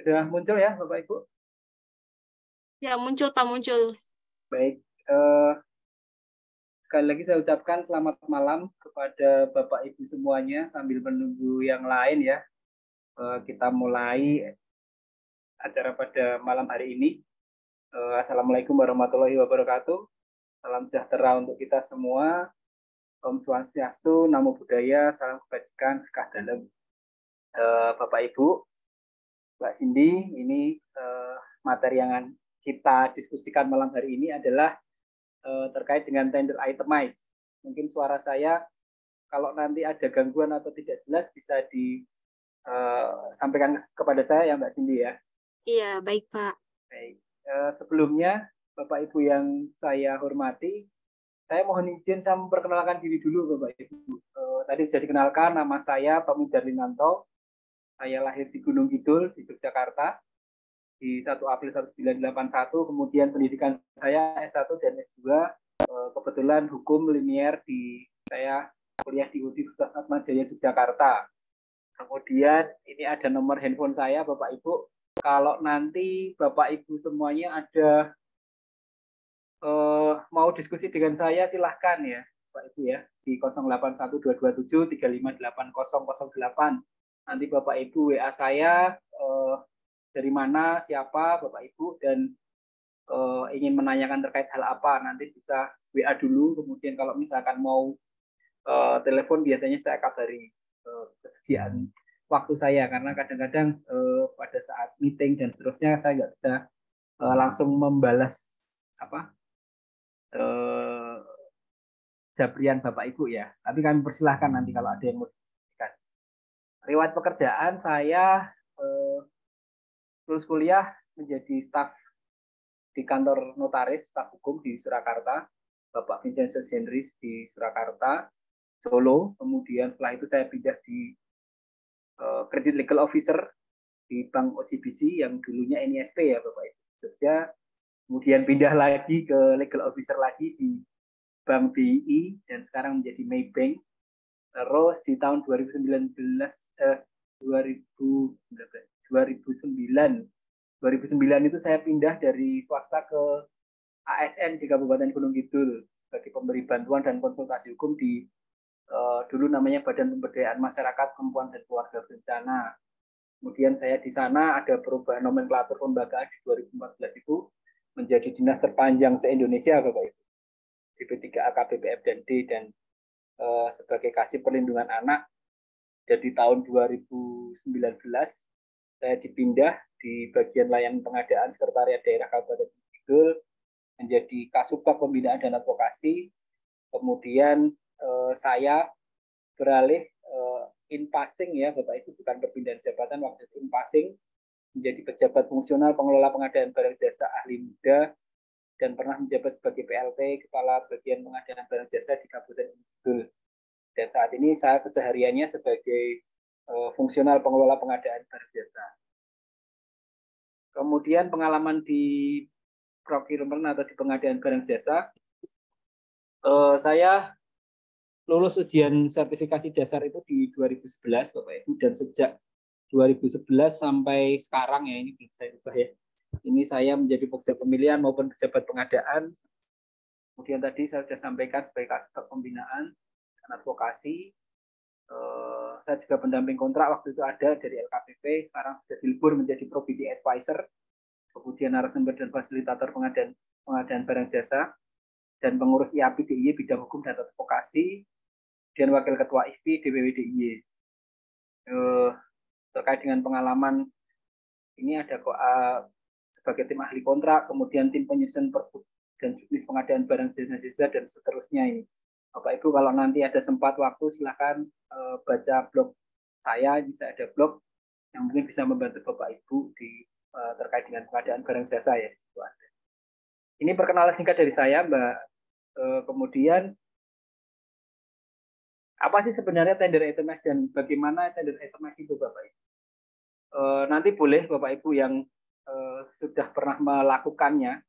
sudah muncul ya Bapak Ibu? Ya, muncul Pak, muncul. Baik. Uh, sekali lagi saya ucapkan selamat malam kepada Bapak Ibu semuanya sambil menunggu yang lain ya. Uh, kita mulai acara pada malam hari ini. Uh, Assalamualaikum warahmatullahi wabarakatuh. Salam sejahtera untuk kita semua. Om Swastiastu, Namo Buddhaya, Salam Kebajikan, Berkah Dalam. Uh, Bapak Ibu, Mbak Cindy, ini uh, materi yang kita diskusikan malam hari ini adalah uh, terkait dengan tender itemize. Mungkin suara saya kalau nanti ada gangguan atau tidak jelas bisa disampaikan uh, kepada saya ya Mbak Cindy ya. Iya, baik Pak. Baik. Uh, sebelumnya Bapak Ibu yang saya hormati, saya mohon izin saya memperkenalkan diri dulu Bapak Ibu. Uh, tadi sudah dikenalkan nama saya Pak Mudarlinanto. Saya lahir di Gunung Kidul di Yogyakarta di 1 April 1981. Kemudian pendidikan saya S1 dan S2 eh, kebetulan hukum linier di saya kuliah di Universitas Atmajaya Yogyakarta. Kemudian ini ada nomor handphone saya Bapak Ibu. Kalau nanti Bapak Ibu semuanya ada uh, mau diskusi dengan saya silahkan ya Bapak Ibu ya di 081227 nanti Bapak Ibu WA saya eh, dari mana, siapa Bapak Ibu dan eh, ingin menanyakan terkait hal apa nanti bisa WA dulu. Kemudian kalau misalkan mau eh, telepon biasanya saya kabari eh, kesediaan waktu saya karena kadang-kadang eh, pada saat meeting dan seterusnya saya nggak bisa eh, langsung membalas apa eh, jabrian Bapak Ibu ya. Tapi kami persilahkan nanti kalau ada yang mau riwayat pekerjaan saya eh, lulus kuliah menjadi staf di kantor notaris staf hukum di Surakarta. Bapak Vincenzo Henry di Surakarta Solo. Kemudian setelah itu saya pindah di eh, Credit Legal Officer di Bank OCBC yang dulunya NISP ya Bapak Ibu Jogja. Kemudian pindah lagi ke Legal Officer lagi di Bank BI dan sekarang menjadi Maybank Terus di tahun 2019 eh 2000 2009 2009 itu saya pindah dari swasta ke ASN di Kabupaten Gunung Kidul sebagai pemberi bantuan dan konsultasi hukum di uh, dulu namanya Badan Pemberdayaan Masyarakat Perempuan dan Keluarga Berencana. Kemudian saya di sana ada perubahan nomenklatur lembaga di 2014 itu menjadi dinas terpanjang se-Indonesia Bapak Ibu. DP3A, KBPF, dan D dan Eh, sebagai kasih perlindungan anak. Jadi tahun 2019 saya dipindah di bagian layanan pengadaan Sekretariat Daerah Kabupaten Kidul menjadi Kasubag Pembinaan dan Advokasi. Kemudian eh, saya beralih eh, in passing ya Bapak Ibu bukan perpindahan jabatan waktu itu in passing menjadi pejabat fungsional pengelola pengadaan barang jasa ahli muda dan pernah menjabat sebagai PLT Kepala Bagian Pengadaan Barang Jasa di Kabupaten Kidul. Dan saat ini saya kesehariannya sebagai uh, fungsional pengelola pengadaan barang jasa. Kemudian pengalaman di procurement atau di pengadaan barang jasa, uh, saya lulus ujian sertifikasi dasar itu di 2011 Bapak Ibu dan sejak 2011 sampai sekarang ya ini belum saya ubah ya ini saya menjadi pekerja pemilihan maupun pejabat pengadaan. Kemudian tadi saya sudah sampaikan sebagai kasih pembinaan dan advokasi. Uh, saya juga pendamping kontrak waktu itu ada dari LKPP, sekarang sudah dilebur menjadi Probidi Advisor, kemudian narasumber dan fasilitator pengadaan pengadaan barang jasa, dan pengurus IAPI DIY bidang hukum dan advokasi, dan wakil ketua IFI DPW DIY. Uh, terkait dengan pengalaman ini ada uh, sebagai tim ahli kontrak, kemudian tim penyusun pergub dan juknis pengadaan barang jasa dan seterusnya ini. Bapak Ibu kalau nanti ada sempat waktu silahkan uh, baca blog saya, bisa ada blog yang mungkin bisa membantu Bapak Ibu di uh, terkait dengan pengadaan barang jasa ya. Ini perkenalan singkat dari saya, Mbak. Uh, kemudian apa sih sebenarnya tender itemized dan bagaimana tender itemized itu Bapak Ibu? Uh, nanti boleh Bapak Ibu yang uh, sudah pernah melakukannya.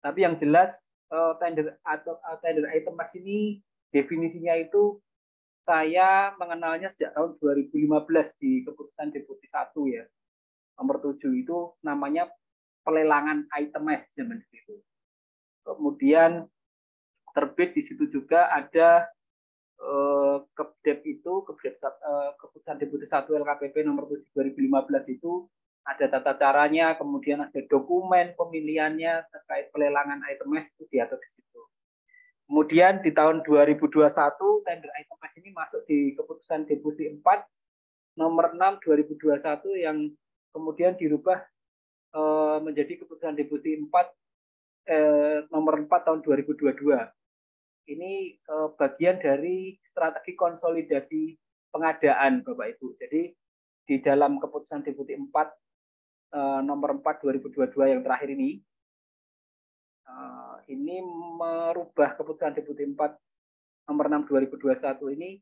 Tapi yang jelas uh, tender atau uh, tender item mas ini definisinya itu saya mengenalnya sejak tahun 2015 di keputusan deputi 1 ya. nomor 7 itu namanya pelelangan item S zaman itu. Kemudian terbit di situ juga ada Kepdep itu Kepdep keputusan Deputi 1 LKPP nomor 7 2015 itu ada tata caranya, kemudian ada dokumen pemilihannya terkait pelelangan item S itu diatur di situ. Kemudian di tahun 2021 tender item ini masuk di keputusan Deputi 4 nomor 6 2021 yang kemudian dirubah eh, menjadi keputusan Deputi 4 eh, nomor 4 tahun 2022. Ini eh, bagian dari strategi konsolidasi pengadaan Bapak Ibu. Jadi di dalam keputusan Deputi 4 uh, nomor 4 2022 yang terakhir ini uh, ini merubah keputusan Deputi 4 nomor 6 2021 ini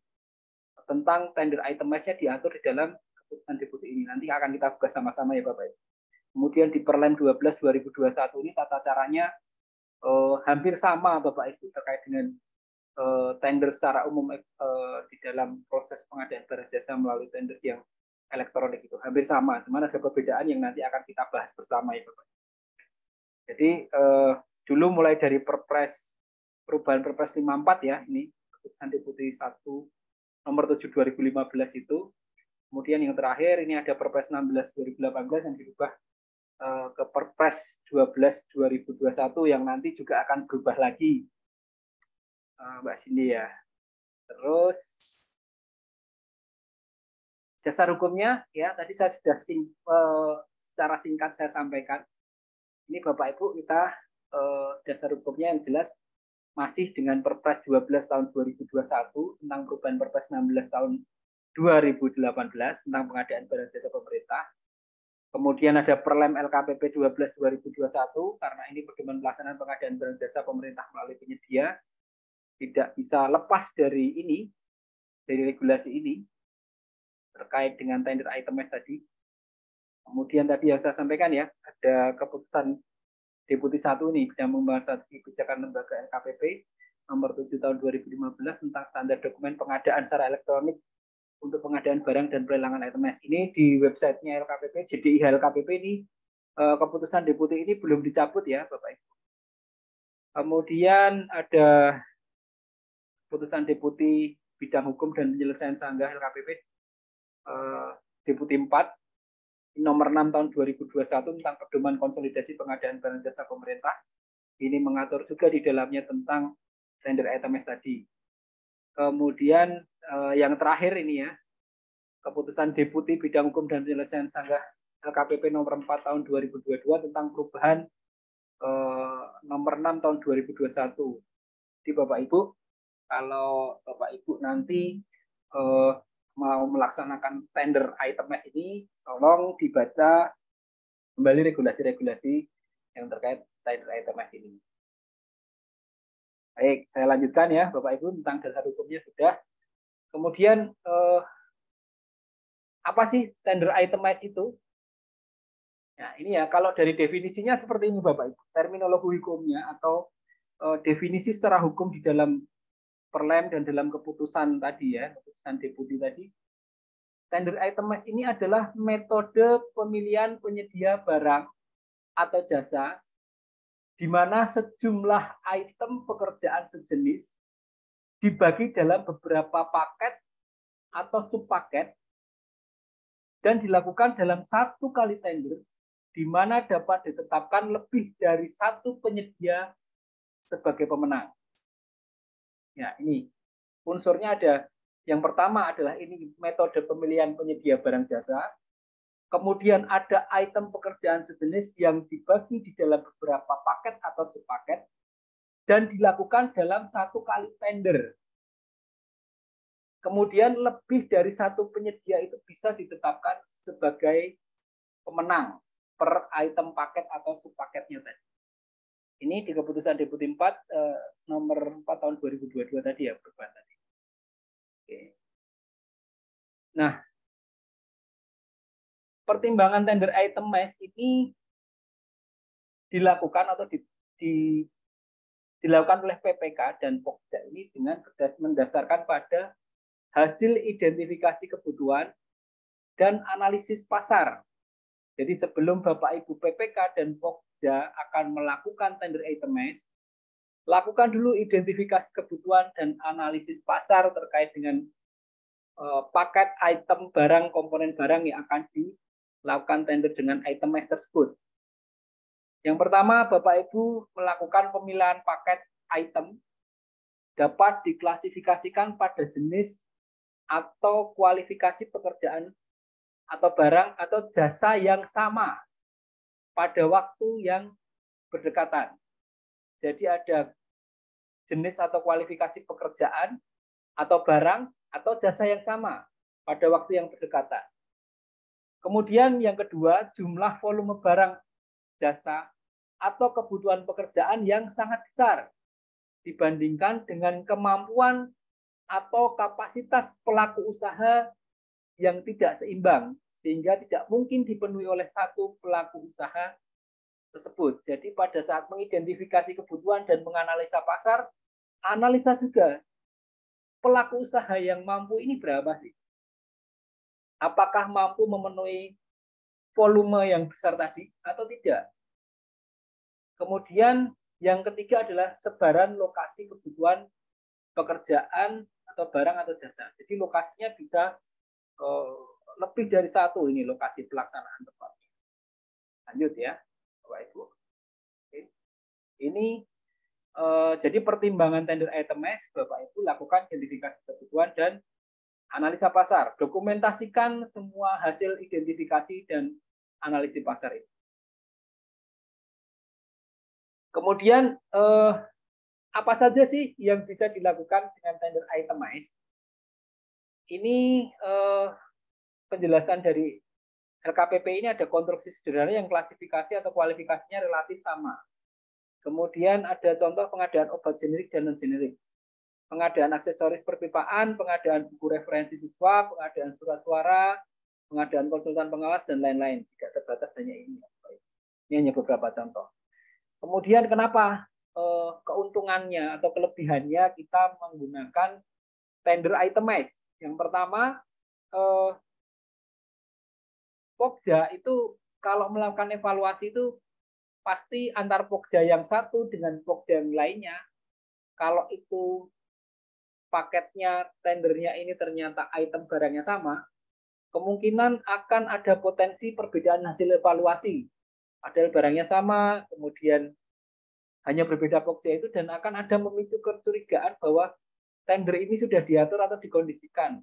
tentang tender item nya diatur di dalam keputusan Deputi ini. Nanti akan kita buka sama-sama ya Bapak. Kemudian di Perlem 12 2021 ini tata caranya uh, hampir sama Bapak Ibu terkait dengan uh, tender secara umum uh, di dalam proses pengadaan barang jasa melalui tender yang elektronik itu hampir sama, cuman ada perbedaan yang nanti akan kita bahas bersama ya Bapak. Jadi eh, dulu mulai dari Perpres perubahan Perpres 54 ya, ini keputusan Deputi 1 nomor 7 2015 itu. Kemudian yang terakhir ini ada Perpres 16 2018 yang dirubah eh, ke Perpres 12 2021 yang nanti juga akan berubah lagi. Eh, Mbak Cindy ya. Terus Dasar hukumnya ya tadi saya sudah sing, uh, secara singkat saya sampaikan. Ini Bapak Ibu kita uh, dasar hukumnya yang jelas masih dengan Perpres 12 tahun 2021 tentang perubahan Perpres 16 tahun 2018 tentang pengadaan barang jasa pemerintah. Kemudian ada Perlem LKPP 12 2021 karena ini pedoman pelaksanaan pengadaan barang jasa pemerintah melalui penyedia tidak bisa lepas dari ini dari regulasi ini terkait dengan tender item tadi. Kemudian tadi yang saya sampaikan ya, ada keputusan Deputi 1 ini bidang membahas strategi kebijakan lembaga LKPP nomor 7 tahun 2015 tentang standar dokumen pengadaan secara elektronik untuk pengadaan barang dan pelelangan item Ini di websitenya LKPP, JDI LKPP ini eh, keputusan Deputi ini belum dicabut ya Bapak Ibu. Kemudian ada keputusan Deputi bidang hukum dan penyelesaian sanggah LKPP Eh, Deputi 4 nomor 6 tahun 2021 tentang pedoman konsolidasi pengadaan barang jasa pemerintah. Ini mengatur juga di dalamnya tentang tender ITMS tadi. Kemudian eh, yang terakhir ini ya, keputusan Deputi Bidang Hukum dan Penyelesaian Sanggah LKPP nomor 4 tahun 2022 tentang perubahan eh, nomor 6 tahun 2021. Di Bapak Ibu, kalau Bapak Ibu nanti mau melaksanakan tender item mes ini, tolong dibaca kembali regulasi-regulasi yang terkait tender item mes ini. Baik, saya lanjutkan ya Bapak Ibu tentang dasar hukumnya sudah. Kemudian eh, apa sih tender item mes itu? Nah, ini ya kalau dari definisinya seperti ini Bapak Ibu. Terminologi hukumnya atau eh, definisi secara hukum di dalam perlem dan dalam keputusan tadi ya, keputusan deputi tadi, tender item ini adalah metode pemilihan penyedia barang atau jasa di mana sejumlah item pekerjaan sejenis dibagi dalam beberapa paket atau subpaket dan dilakukan dalam satu kali tender di mana dapat ditetapkan lebih dari satu penyedia sebagai pemenang. Ya, ini unsurnya ada. Yang pertama adalah ini metode pemilihan penyedia barang jasa. Kemudian ada item pekerjaan sejenis yang dibagi di dalam beberapa paket atau subpaket dan dilakukan dalam satu kali tender. Kemudian lebih dari satu penyedia itu bisa ditetapkan sebagai pemenang per item paket atau subpaketnya tadi. Ini di keputusan Deputi 4 eh, nomor 4 tahun 2022 tadi ya perubahan tadi. Oke. Nah, pertimbangan tender item mes ini dilakukan atau di, di, dilakukan oleh PPK dan Pokja ini dengan mendasarkan pada hasil identifikasi kebutuhan dan analisis pasar Jadi sebelum Bapak Ibu PPK dan Akan melakukan tender items, lakukan dulu identifikasi kebutuhan dan analisis pasar terkait dengan uh, paket item barang komponen barang yang akan dilakukan tender dengan items tersebut. Yang pertama, Bapak Ibu melakukan pemilihan paket item dapat diklasifikasikan pada jenis atau kualifikasi pekerjaan atau barang atau jasa yang sama pada waktu yang berdekatan. Jadi ada jenis atau kualifikasi pekerjaan atau barang atau jasa yang sama pada waktu yang berdekatan. Kemudian yang kedua, jumlah volume barang jasa atau kebutuhan pekerjaan yang sangat besar dibandingkan dengan kemampuan atau kapasitas pelaku usaha yang tidak seimbang sehingga tidak mungkin dipenuhi oleh satu pelaku usaha tersebut. Jadi pada saat mengidentifikasi kebutuhan dan menganalisa pasar, analisa juga pelaku usaha yang mampu ini berapa sih? Apakah mampu memenuhi volume yang besar tadi atau tidak? Kemudian yang ketiga adalah sebaran lokasi kebutuhan pekerjaan atau barang atau jasa. Jadi lokasinya bisa uh, lebih dari satu ini lokasi pelaksanaan tepatnya. Lanjut ya, Bapak Ibu. Oke. Ini uh, jadi pertimbangan tender items Bapak Ibu lakukan identifikasi kebutuhan dan analisa pasar. Dokumentasikan semua hasil identifikasi dan analisis pasar itu. Kemudian eh, apa saja sih yang bisa dilakukan dengan tender itemized? Ini eh, penjelasan dari LKPP ini ada konstruksi sederhana yang klasifikasi atau kualifikasinya relatif sama. Kemudian ada contoh pengadaan obat generik dan non-generik. Pengadaan aksesoris perpipaan, pengadaan buku referensi siswa, pengadaan surat suara, pengadaan konsultan pengawas, dan lain-lain. Tidak terbatas hanya ini. Ini hanya beberapa contoh. Kemudian kenapa eh, keuntungannya atau kelebihannya kita menggunakan tender itemized? Yang pertama, eh, Pokja itu kalau melakukan evaluasi itu pasti antar Pokja yang satu dengan Pokja yang lainnya, kalau itu paketnya, tendernya ini ternyata item barangnya sama, kemungkinan akan ada potensi perbedaan hasil evaluasi. Padahal barangnya sama, kemudian hanya berbeda Pokja itu dan akan ada memicu kecurigaan bahwa tender ini sudah diatur atau dikondisikan.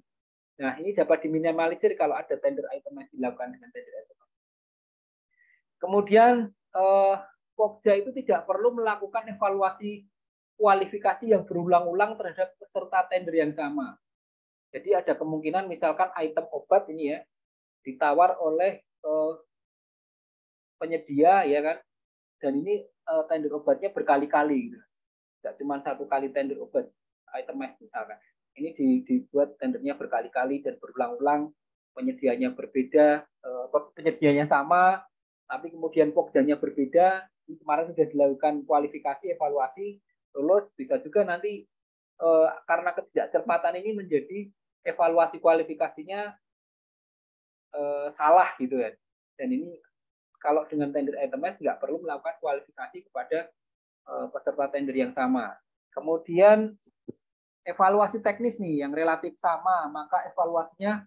Nah, ini dapat diminimalisir kalau ada tender item yang dilakukan dengan tender item. Kemudian, eh, Pokja itu tidak perlu melakukan evaluasi kualifikasi yang berulang-ulang terhadap peserta tender yang sama. Jadi ada kemungkinan misalkan item obat ini ya ditawar oleh eh, penyedia ya kan, dan ini eh, tender obatnya berkali-kali, gitu. tidak cuma satu kali tender obat item misalkan ini dibuat tendernya berkali-kali dan berulang-ulang. Penyediaannya berbeda eh, penyediaannya sama tapi kemudian pokjanya berbeda. Ini kemarin sudah dilakukan kualifikasi evaluasi lulus. Bisa juga nanti eh, karena ketidakcermatan ini menjadi evaluasi kualifikasinya eh, salah gitu ya. Dan ini kalau dengan tender items nggak perlu melakukan kualifikasi kepada peserta tender yang sama. Kemudian evaluasi teknis nih yang relatif sama, maka evaluasinya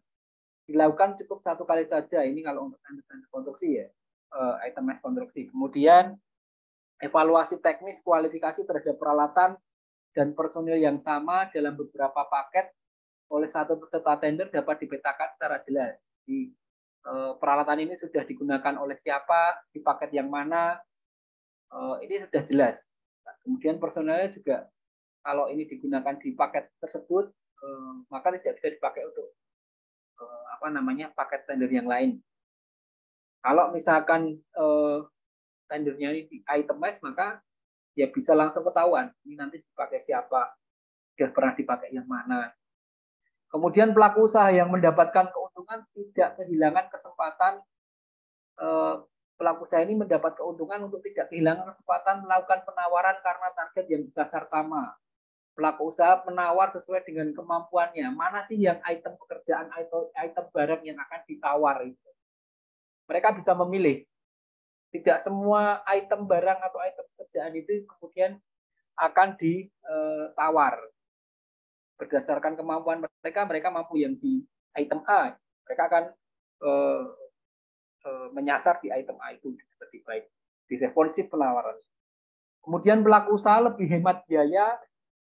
dilakukan cukup satu kali saja. Ini kalau untuk tender konstruksi ya, uh, item konstruksi. Kemudian evaluasi teknis kualifikasi terhadap peralatan dan personil yang sama dalam beberapa paket oleh satu peserta tender dapat dipetakan secara jelas. Di uh, peralatan ini sudah digunakan oleh siapa, di paket yang mana, uh, ini sudah jelas. Kemudian personilnya juga kalau ini digunakan di paket tersebut eh, maka tidak bisa dipakai untuk eh, apa namanya paket tender yang lain. Kalau misalkan eh, tendernya ini di itemized maka ya bisa langsung ketahuan ini nanti dipakai siapa, sudah pernah dipakai yang mana. Kemudian pelaku usaha yang mendapatkan keuntungan tidak kehilangan kesempatan pelaku usaha ini mendapat keuntungan untuk tidak kehilangan kesempatan melakukan penawaran karena target yang disasar sama pelaku usaha menawar sesuai dengan kemampuannya. Mana sih yang item pekerjaan atau item barang yang akan ditawar itu. mereka bisa memilih. Tidak semua item barang atau item pekerjaan itu kemudian akan ditawar. Berdasarkan kemampuan mereka, mereka mampu yang di item A. Mereka akan uh, uh, menyasar di item A itu lebih baik. Di responsif penawaran. Kemudian pelaku usaha lebih hemat biaya,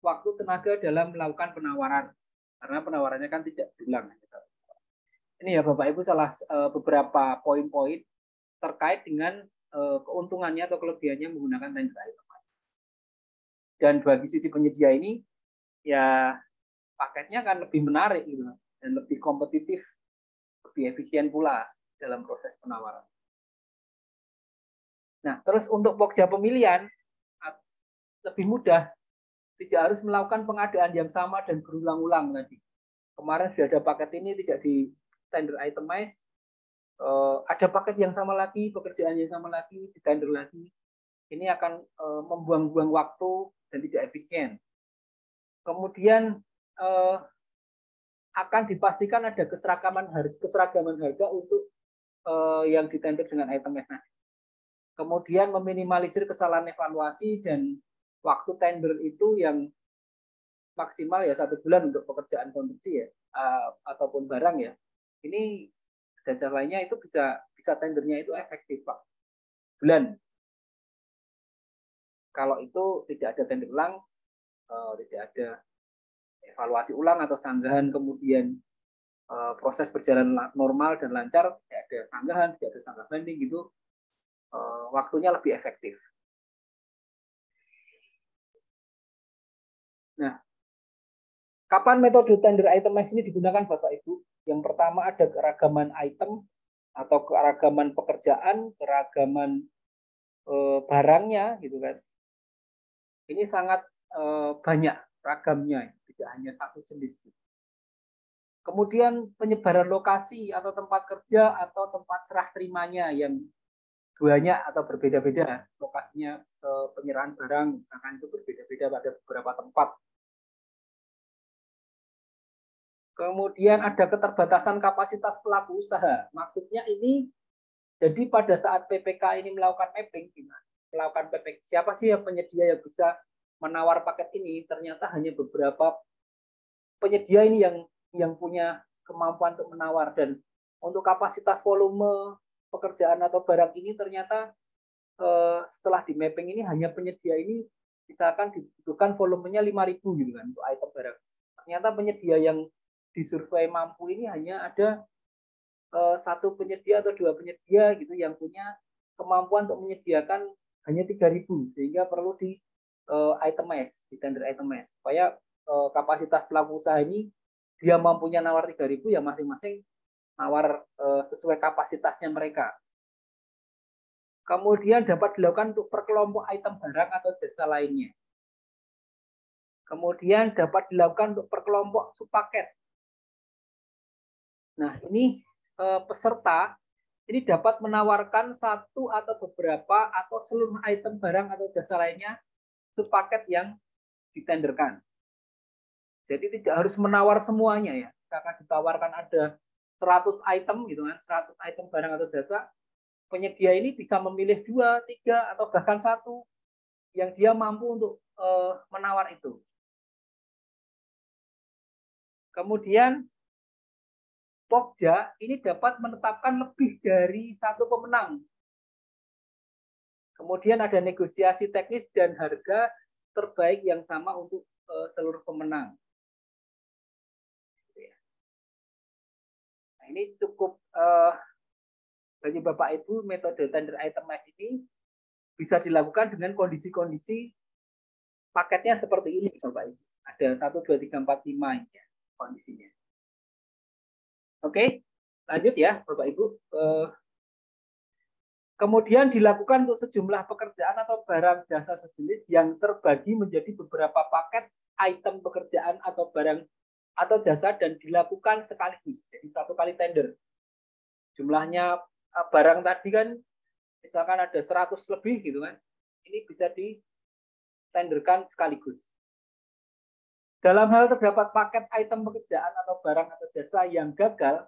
waktu, tenaga dalam melakukan penawaran. Karena penawarannya kan tidak berulang. Ini ya Bapak Ibu salah uh, beberapa poin-poin terkait dengan uh, keuntungannya atau kelebihannya menggunakan tender item. Dan bagi sisi penyedia ini, ya paketnya akan lebih menarik gitu dan lebih kompetitif, lebih efisien pula dalam proses penawaran. Nah, terus untuk pokja pemilihan lebih mudah, tidak harus melakukan pengadaan yang sama dan berulang-ulang tadi. Kemarin sudah ada paket ini tidak di tender itemize, uh, ada paket yang sama lagi, pekerjaan yang sama lagi, di tender lagi. Ini akan uh, membuang-buang waktu dan tidak efisien. Kemudian uh, akan dipastikan ada keseragaman harga, keseragaman harga untuk yang ditender dengan itemize nanti. Kemudian meminimalisir kesalahan evaluasi dan waktu tender itu yang maksimal ya satu bulan untuk pekerjaan konstruksi ya uh, ataupun barang ya. Ini dasar lainnya itu bisa bisa tendernya itu efektif pak. Bulan. Kalau itu tidak ada tender ulang uh, tidak ada evaluasi ulang atau sanggahan kemudian uh, proses berjalan normal dan lancar tidak ada sanggahan tidak ada sanggah banding gitu uh, waktunya lebih efektif Kapan metode tender itemized ini digunakan Bapak Ibu? Yang pertama ada keragaman item atau keragaman pekerjaan, keragaman e, barangnya gitu kan. Ini sangat e, banyak ragamnya, tidak hanya satu jenis. Kemudian penyebaran lokasi atau tempat kerja atau tempat serah terimanya yang banyak atau berbeda-beda lokasinya e, penyerahan barang misalkan itu berbeda-beda pada beberapa tempat Kemudian ada keterbatasan kapasitas pelaku usaha. Maksudnya ini jadi pada saat PPK ini melakukan mapping, melakukan PPK, siapa sih yang penyedia yang bisa menawar paket ini? Ternyata hanya beberapa penyedia ini yang yang punya kemampuan untuk menawar dan untuk kapasitas volume pekerjaan atau barang ini ternyata eh, setelah di mapping ini hanya penyedia ini misalkan dibutuhkan volumenya 5000 gitu kan untuk item barang. Ternyata penyedia yang disurvei mampu ini hanya ada uh, satu penyedia atau dua penyedia gitu yang punya kemampuan untuk menyediakan hanya 3000 sehingga perlu di uh, itemize, di tender itemize supaya uh, kapasitas pelaku usaha ini dia mampunya nawar 3000 ya masing-masing nawar uh, sesuai kapasitasnya mereka. Kemudian dapat dilakukan untuk per kelompok item barang atau jasa lainnya. Kemudian dapat dilakukan untuk per kelompok subpaket Nah, ini eh, peserta ini dapat menawarkan satu atau beberapa atau seluruh item barang atau jasa lainnya paket yang ditenderkan. Jadi tidak harus menawar semuanya ya. Karena ditawarkan ada 100 item gitu kan, 100 item barang atau jasa, penyedia ini bisa memilih dua, tiga atau bahkan satu yang dia mampu untuk uh, menawar itu. Kemudian Pokja ini dapat menetapkan lebih dari satu pemenang. Kemudian ada negosiasi teknis dan harga terbaik yang sama untuk uh, seluruh pemenang. Nah, ini cukup uh, bagi Bapak Ibu metode tender itemize ini bisa dilakukan dengan kondisi-kondisi paketnya seperti ini Bapak Ibu. Ada 1 2 3 4 5 ini ya kondisinya. Oke, lanjut ya Bapak Ibu. Eh, kemudian dilakukan untuk sejumlah pekerjaan atau barang jasa sejenis yang terbagi menjadi beberapa paket item pekerjaan atau barang atau jasa dan dilakukan sekaligus. Jadi satu kali tender. Jumlahnya eh, barang tadi kan misalkan ada 100 lebih gitu kan. Ini bisa ditenderkan sekaligus. Dalam hal terdapat paket item pekerjaan atau barang atau jasa yang gagal,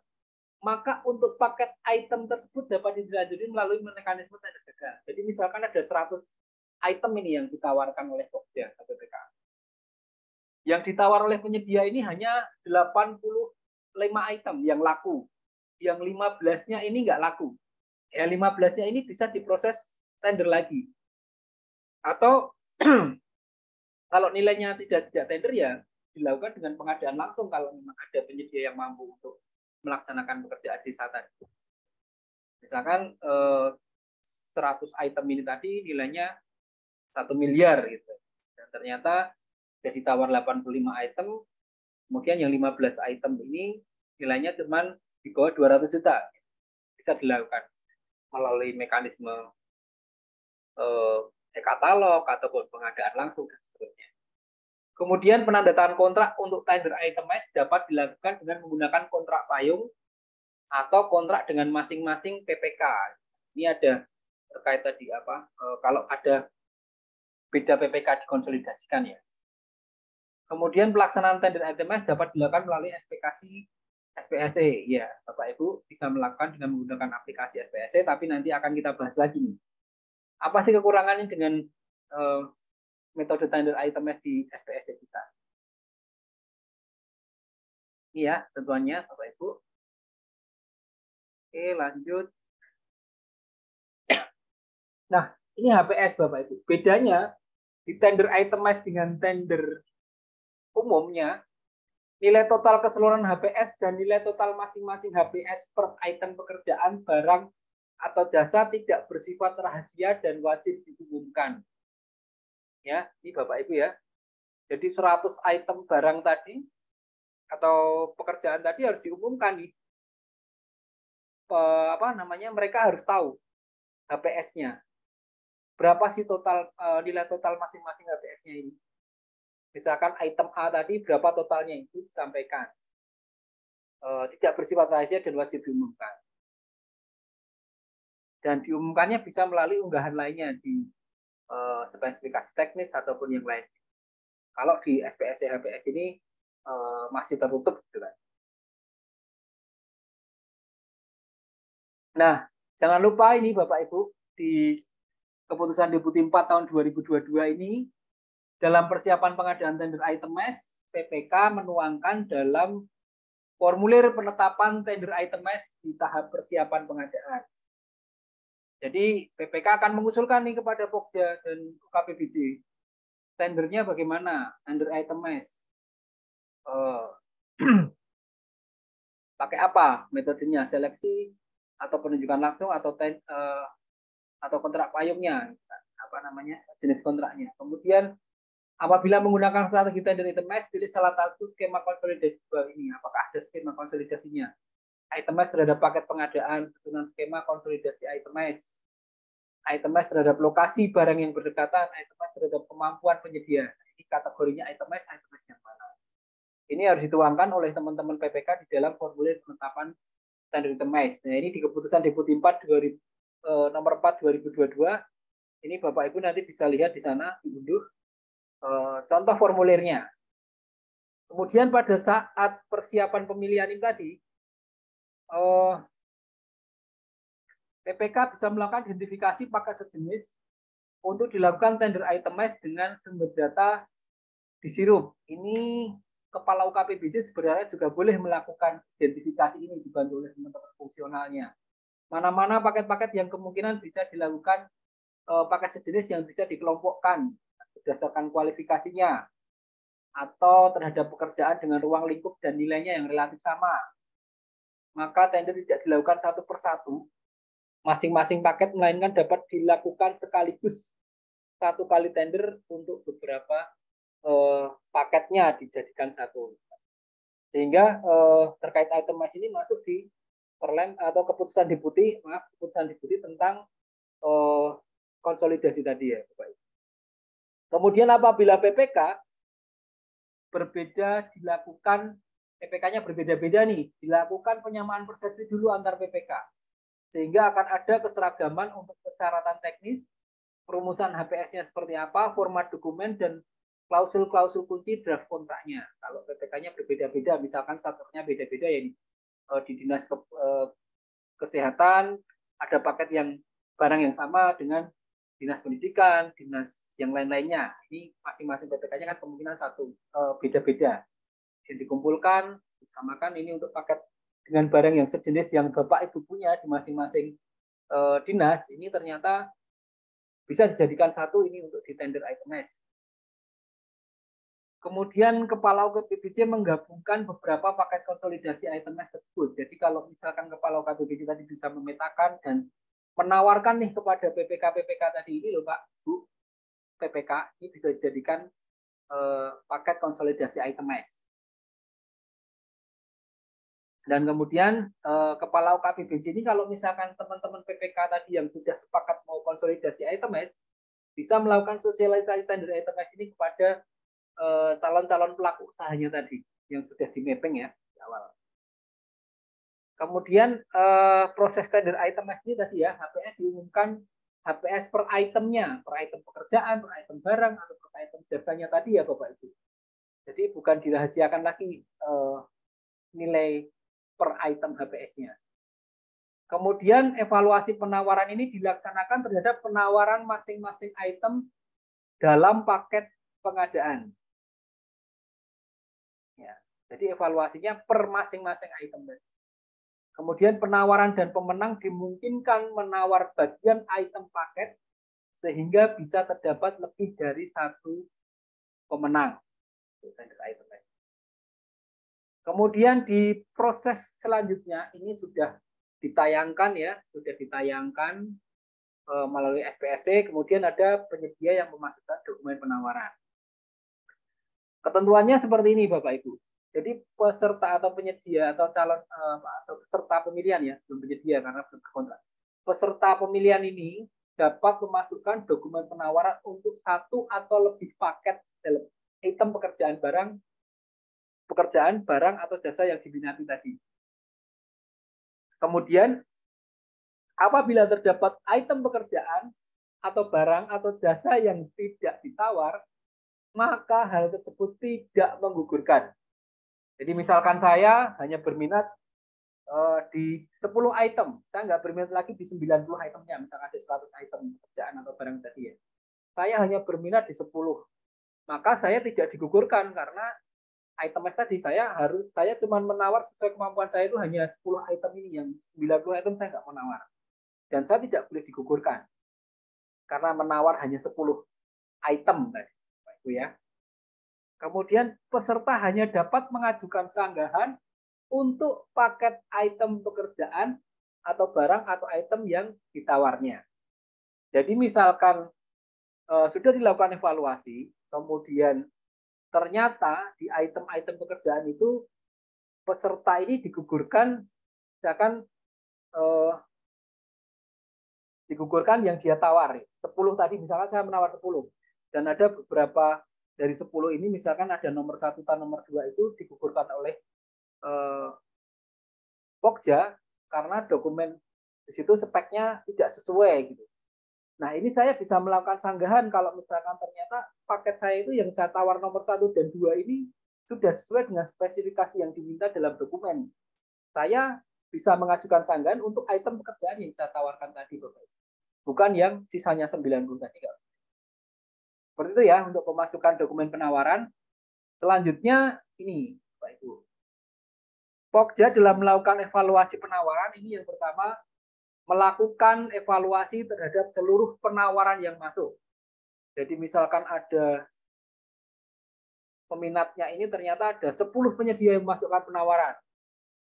maka untuk paket item tersebut dapat dilanjutkan melalui mekanisme tender gagal. Jadi misalkan ada 100 item ini yang ditawarkan oleh Pokja atau PPK. Yang ditawar oleh penyedia ini hanya 85 item yang laku. Yang 15-nya ini nggak laku. Ya 15-nya ini bisa diproses tender lagi. Atau kalau nilainya tidak tidak tender ya dilakukan dengan pengadaan langsung kalau memang ada penyedia yang mampu untuk melaksanakan pekerjaan sisa tadi. Misalkan eh, 100 item ini tadi nilainya satu miliar gitu. Dan ternyata jadi tawar 85 item, kemudian yang 15 item ini nilainya cuma di bawah 200 juta. Bisa dilakukan melalui mekanisme eh, e-katalog ataupun pengadaan langsung dan seterusnya. Kemudian penandatangan kontrak untuk tender itemized dapat dilakukan dengan menggunakan kontrak payung atau kontrak dengan masing-masing PPK. Ini ada terkait tadi apa? E, kalau ada beda PPK dikonsolidasikan ya. Kemudian pelaksanaan tender itemized dapat dilakukan melalui aplikasi SPSE. Ya, Bapak Ibu bisa melakukan dengan menggunakan aplikasi SPSE, tapi nanti akan kita bahas lagi nih. Apa sih kekurangannya dengan uh, metode tender item di SPS kita. Iya, tentuannya Bapak Ibu. Oke, lanjut. Nah, ini HPS Bapak Ibu. Bedanya di tender itemized dengan tender umumnya, nilai total keseluruhan HPS dan nilai total masing-masing HPS per item pekerjaan barang atau jasa tidak bersifat rahasia dan wajib diumumkan ya ini bapak ibu ya. Jadi 100 item barang tadi atau pekerjaan tadi harus diumumkan nih. Apa namanya mereka harus tahu HPS-nya berapa sih total eh, nilai total masing-masing HPS-nya ini? Misalkan item A tadi berapa totalnya itu disampaikan. Eh, tidak bersifat rahasia dan wajib diumumkan. Dan diumumkannya bisa melalui unggahan lainnya di uh, spesifikasi teknis ataupun yang lain. Kalau di SPS HPS ini uh, masih tertutup gitu kan. Nah, jangan lupa ini Bapak Ibu di keputusan Deputi 4 tahun 2022 ini dalam persiapan pengadaan tender item mes PPK menuangkan dalam formulir penetapan tender item mes di tahap persiapan pengadaan. Jadi PPK akan mengusulkan nih kepada Pokja dan UKPBJ. Tendernya bagaimana? Tender itemized. Uh, pakai apa metodenya? Seleksi atau penunjukan langsung atau ten, uh, atau kontrak payungnya? Apa namanya? Jenis kontraknya. Kemudian apabila menggunakan strategi tender itemized, pilih salah satu skema konsolidasi ini. Apakah ada skema konsolidasinya? Itemized terhadap paket pengadaan, susunan skema konsolidasi itemized. Itemized terhadap lokasi barang yang berdekatan, itemized terhadap kemampuan penyedia. Ini kategorinya itemized, itemized yang mana. Ini harus dituangkan oleh teman-teman PPK di dalam formulir penetapan standar itemized. Nah, ini di keputusan Deputi 4 2000, eh, nomor 4 2022. Ini Bapak Ibu nanti bisa lihat di sana diunduh eh, contoh formulirnya. Kemudian pada saat persiapan pemilihan ini tadi, oh, PPK bisa melakukan identifikasi paket sejenis untuk dilakukan tender itemized dengan sumber data di sirup. Ini kepala UKPBJ sebenarnya juga boleh melakukan identifikasi ini dibantu oleh teman-teman fungsionalnya. Mana-mana paket-paket yang kemungkinan bisa dilakukan eh, paket sejenis yang bisa dikelompokkan berdasarkan kualifikasinya atau terhadap pekerjaan dengan ruang lingkup dan nilainya yang relatif sama maka tender tidak dilakukan satu persatu. Masing-masing paket melainkan dapat dilakukan sekaligus satu kali tender untuk beberapa eh, paketnya dijadikan satu. Sehingga eh, terkait item mas ini masuk di perlen atau keputusan deputi, maaf, keputusan deputi tentang eh, konsolidasi tadi ya, Bapak. Kemudian apabila PPK berbeda dilakukan PPK-nya berbeda-beda nih, dilakukan penyamaan persepsi dulu antar PPK. Sehingga akan ada keseragaman untuk persyaratan teknis, perumusan HPS-nya seperti apa, format dokumen, dan klausul-klausul kunci draft kontraknya. Kalau PPK-nya berbeda-beda, misalkan statusnya beda-beda ya uh, di dinas uh, kesehatan ada paket yang barang yang sama dengan dinas pendidikan, dinas yang lain-lainnya. Ini masing-masing PPK-nya kan kemungkinan satu beda-beda. Yang dikumpulkan, disamakan ini untuk paket dengan barang yang sejenis yang Bapak Ibu punya di masing-masing dinas, ini ternyata bisa dijadikan satu ini untuk di tender items. Kemudian Kepala KPBC menggabungkan beberapa paket konsolidasi items tersebut. Jadi kalau misalkan Kepala KPBC tadi bisa memetakan dan menawarkan nih kepada PPK-PPK tadi ini loh Pak, Bu, PPK ini bisa dijadikan eh, paket konsolidasi items. Dan kemudian eh, kepala UKPBC ini kalau misalkan teman-teman PPK tadi yang sudah sepakat mau konsolidasi items, bisa melakukan sosialisasi tender items ini kepada eh, calon-calon pelaku usahanya tadi yang sudah di mapping ya di awal. Kemudian eh, proses tender items ini tadi ya HPS diumumkan HPS per itemnya, per item pekerjaan, per item barang, atau per item jasanya tadi ya Bapak Ibu. Jadi bukan dirahasiakan lagi nilai per item HPS-nya. Kemudian evaluasi penawaran ini dilaksanakan terhadap penawaran masing-masing item dalam paket pengadaan. Ya, jadi evaluasinya per masing-masing item. Kemudian penawaran dan pemenang dimungkinkan menawar bagian item paket sehingga bisa terdapat lebih dari satu pemenang. Item Kemudian di proses selanjutnya ini sudah ditayangkan ya, sudah ditayangkan e, melalui SPSC, kemudian ada penyedia yang memasukkan dokumen penawaran. Ketentuannya seperti ini Bapak Ibu. Jadi peserta atau penyedia atau calon e, atau peserta pemilihan ya, belum penyedia karena belum kontrak. Peserta pemilihan ini dapat memasukkan dokumen penawaran untuk satu atau lebih paket dalam item pekerjaan barang pekerjaan, barang, atau jasa yang diminati tadi. Kemudian, apabila terdapat item pekerjaan atau barang atau jasa yang tidak ditawar, maka hal tersebut tidak menggugurkan. Jadi misalkan saya hanya berminat uh, di 10 item, saya nggak berminat lagi di 90 itemnya, misalkan ada 100 item pekerjaan atau barang tadi ya. Saya hanya berminat di 10. Maka saya tidak digugurkan karena item tadi saya harus saya cuma menawar sesuai kemampuan saya itu hanya 10 item ini yang 90 item saya nggak menawar dan saya tidak boleh digugurkan. Karena menawar hanya 10 item tadi itu ya. Kemudian peserta hanya dapat mengajukan sanggahan untuk paket item pekerjaan atau barang atau item yang ditawarnya. Jadi misalkan uh, sudah dilakukan evaluasi kemudian ternyata di item-item pekerjaan itu peserta ini digugurkan misalkan eh, digugurkan yang dia tawar 10 tadi misalkan saya menawar 10 dan ada beberapa dari 10 ini misalkan ada nomor satu dan nomor dua itu digugurkan oleh eh, Pokja karena dokumen di situ speknya tidak sesuai gitu Nah, ini saya bisa melakukan sanggahan kalau misalkan ternyata paket saya itu yang saya tawar nomor satu dan dua ini sudah sesuai dengan spesifikasi yang diminta dalam dokumen. Saya bisa mengajukan sanggahan untuk item pekerjaan yang saya tawarkan tadi, Bapak. Bukan yang sisanya 90 tadi. Seperti itu ya untuk pemasukan dokumen penawaran. Selanjutnya ini, Bapak Ibu. Pokja dalam melakukan evaluasi penawaran ini yang pertama melakukan evaluasi terhadap seluruh penawaran yang masuk. Jadi misalkan ada peminatnya ini ternyata ada 10 penyedia yang masukkan penawaran.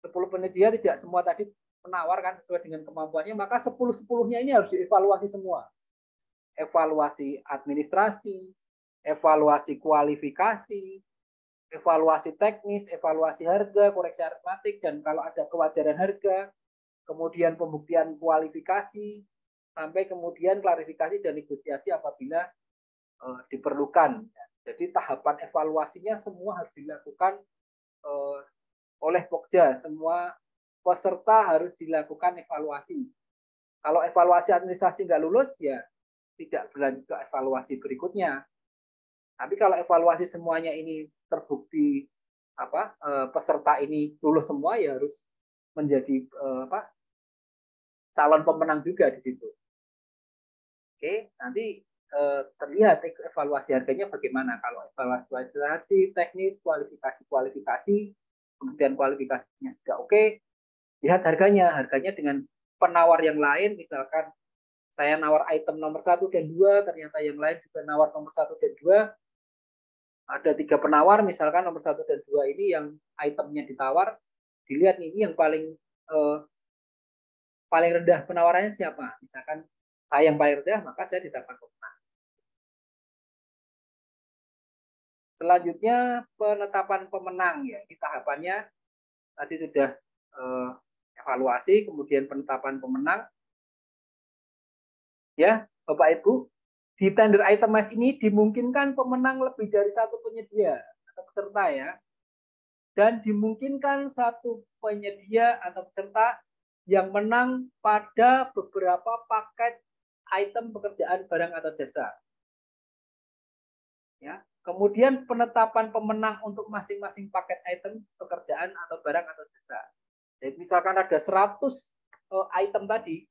10 penyedia tidak semua tadi menawarkan sesuai dengan kemampuannya, maka 10-10-nya ini harus dievaluasi semua. Evaluasi administrasi, evaluasi kualifikasi, evaluasi teknis, evaluasi harga, koreksi aritmatik, dan kalau ada kewajaran harga, kemudian pembuktian kualifikasi, sampai kemudian klarifikasi dan negosiasi apabila uh, diperlukan. Jadi tahapan evaluasinya semua harus dilakukan uh, oleh Pokja, semua peserta harus dilakukan evaluasi. Kalau evaluasi administrasi nggak lulus, ya tidak berlanjut ke evaluasi berikutnya. Tapi kalau evaluasi semuanya ini terbukti apa eh, peserta ini lulus semua, ya harus menjadi apa calon pemenang juga di situ. Oke, nanti uh, terlihat evaluasi harganya bagaimana. Kalau evaluasi teknis, kualifikasi kualifikasi, kemudian kualifikasinya sudah oke, lihat harganya, harganya dengan penawar yang lain, misalkan saya nawar item nomor satu dan dua, ternyata yang lain juga nawar nomor satu dan dua, ada tiga penawar, misalkan nomor satu dan dua ini yang itemnya ditawar, dilihat ini yang paling eh, paling rendah penawarannya siapa? Misalkan saya yang paling rendah, maka saya didapat pemenang. Selanjutnya penetapan pemenang ya. Ini tahapannya tadi sudah eh, evaluasi, kemudian penetapan pemenang. Ya, Bapak Ibu, di tender item mas ini dimungkinkan pemenang lebih dari satu penyedia atau peserta ya. Dan dimungkinkan satu penyedia atau peserta yang menang pada beberapa paket item pekerjaan barang atau jasa. Ya. Kemudian penetapan pemenang untuk masing-masing paket item pekerjaan atau barang atau jasa. Jadi misalkan ada 100 eh, item tadi,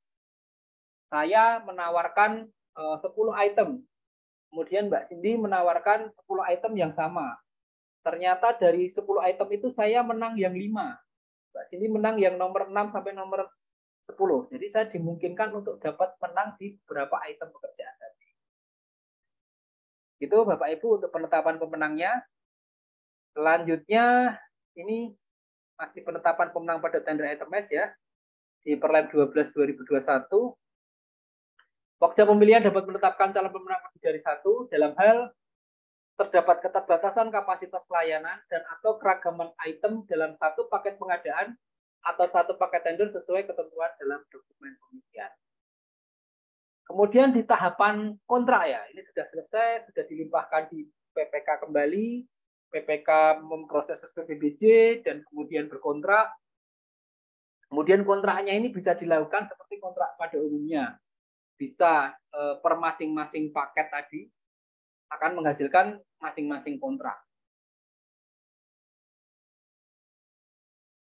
saya menawarkan 10 eh, item. Kemudian Mbak Cindy menawarkan 10 item yang sama. Ternyata dari 10 item itu saya menang yang 5. Mbak Cindy menang yang nomor 6 sampai nomor 10. Jadi saya dimungkinkan untuk dapat menang di beberapa item pekerjaan tadi. Itu Bapak Ibu untuk penetapan pemenangnya. Selanjutnya ini masih penetapan pemenang pada tender ITMS ya. Di Perlem 12 2021. Pokja pemilihan dapat menetapkan calon pemenang dari satu dalam hal terdapat keterbatasan kapasitas layanan dan atau keragaman item dalam satu paket pengadaan atau satu paket tender sesuai ketentuan dalam dokumen pemilihan. Kemudian di tahapan kontrak ya, ini sudah selesai, sudah dilimpahkan di PPK kembali, PPK memproses SPPBJ dan kemudian berkontrak. Kemudian kontraknya ini bisa dilakukan seperti kontrak pada umumnya. Bisa eh, per masing-masing paket tadi akan menghasilkan masing-masing kontrak.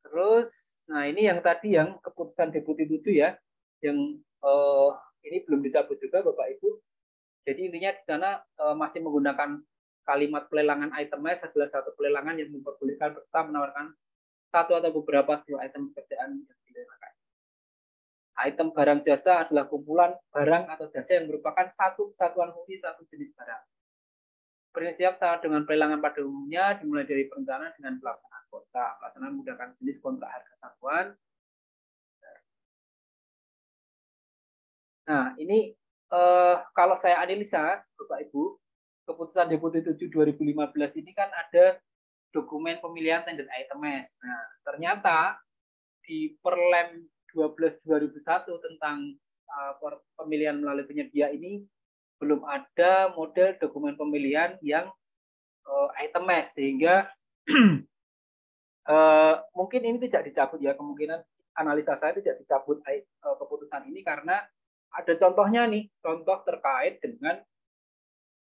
Terus Nah, ini yang tadi yang keputusan deputi itu ya, yang uh, ini belum dicabut juga Bapak Ibu. Jadi intinya di sana uh, masih menggunakan kalimat pelelangan item S adalah satu pelelangan yang memperbolehkan peserta menawarkan satu atau beberapa seluruh item pekerjaan yang dilelang. Item barang jasa adalah kumpulan barang atau jasa yang merupakan satu kesatuan fungsi satu jenis barang. Prinsip sama dengan pelelangan pada umumnya dimulai dari perencanaan dengan pelaksanaan kontrak. Pelaksanaan menggunakan jenis kontrak harga satuan. Nah, ini eh, kalau saya analisa, Bapak Ibu, keputusan Deputi 7 2015 ini kan ada dokumen pemilihan tender ITMS. Nah, ternyata di Perlem 12 2001 tentang uh, pemilihan melalui penyedia ini belum ada model dokumen pemilihan yang uh, itemized sehingga uh, mungkin ini tidak dicabut ya kemungkinan analisa saya tidak dicabut uh, keputusan ini karena ada contohnya nih contoh terkait dengan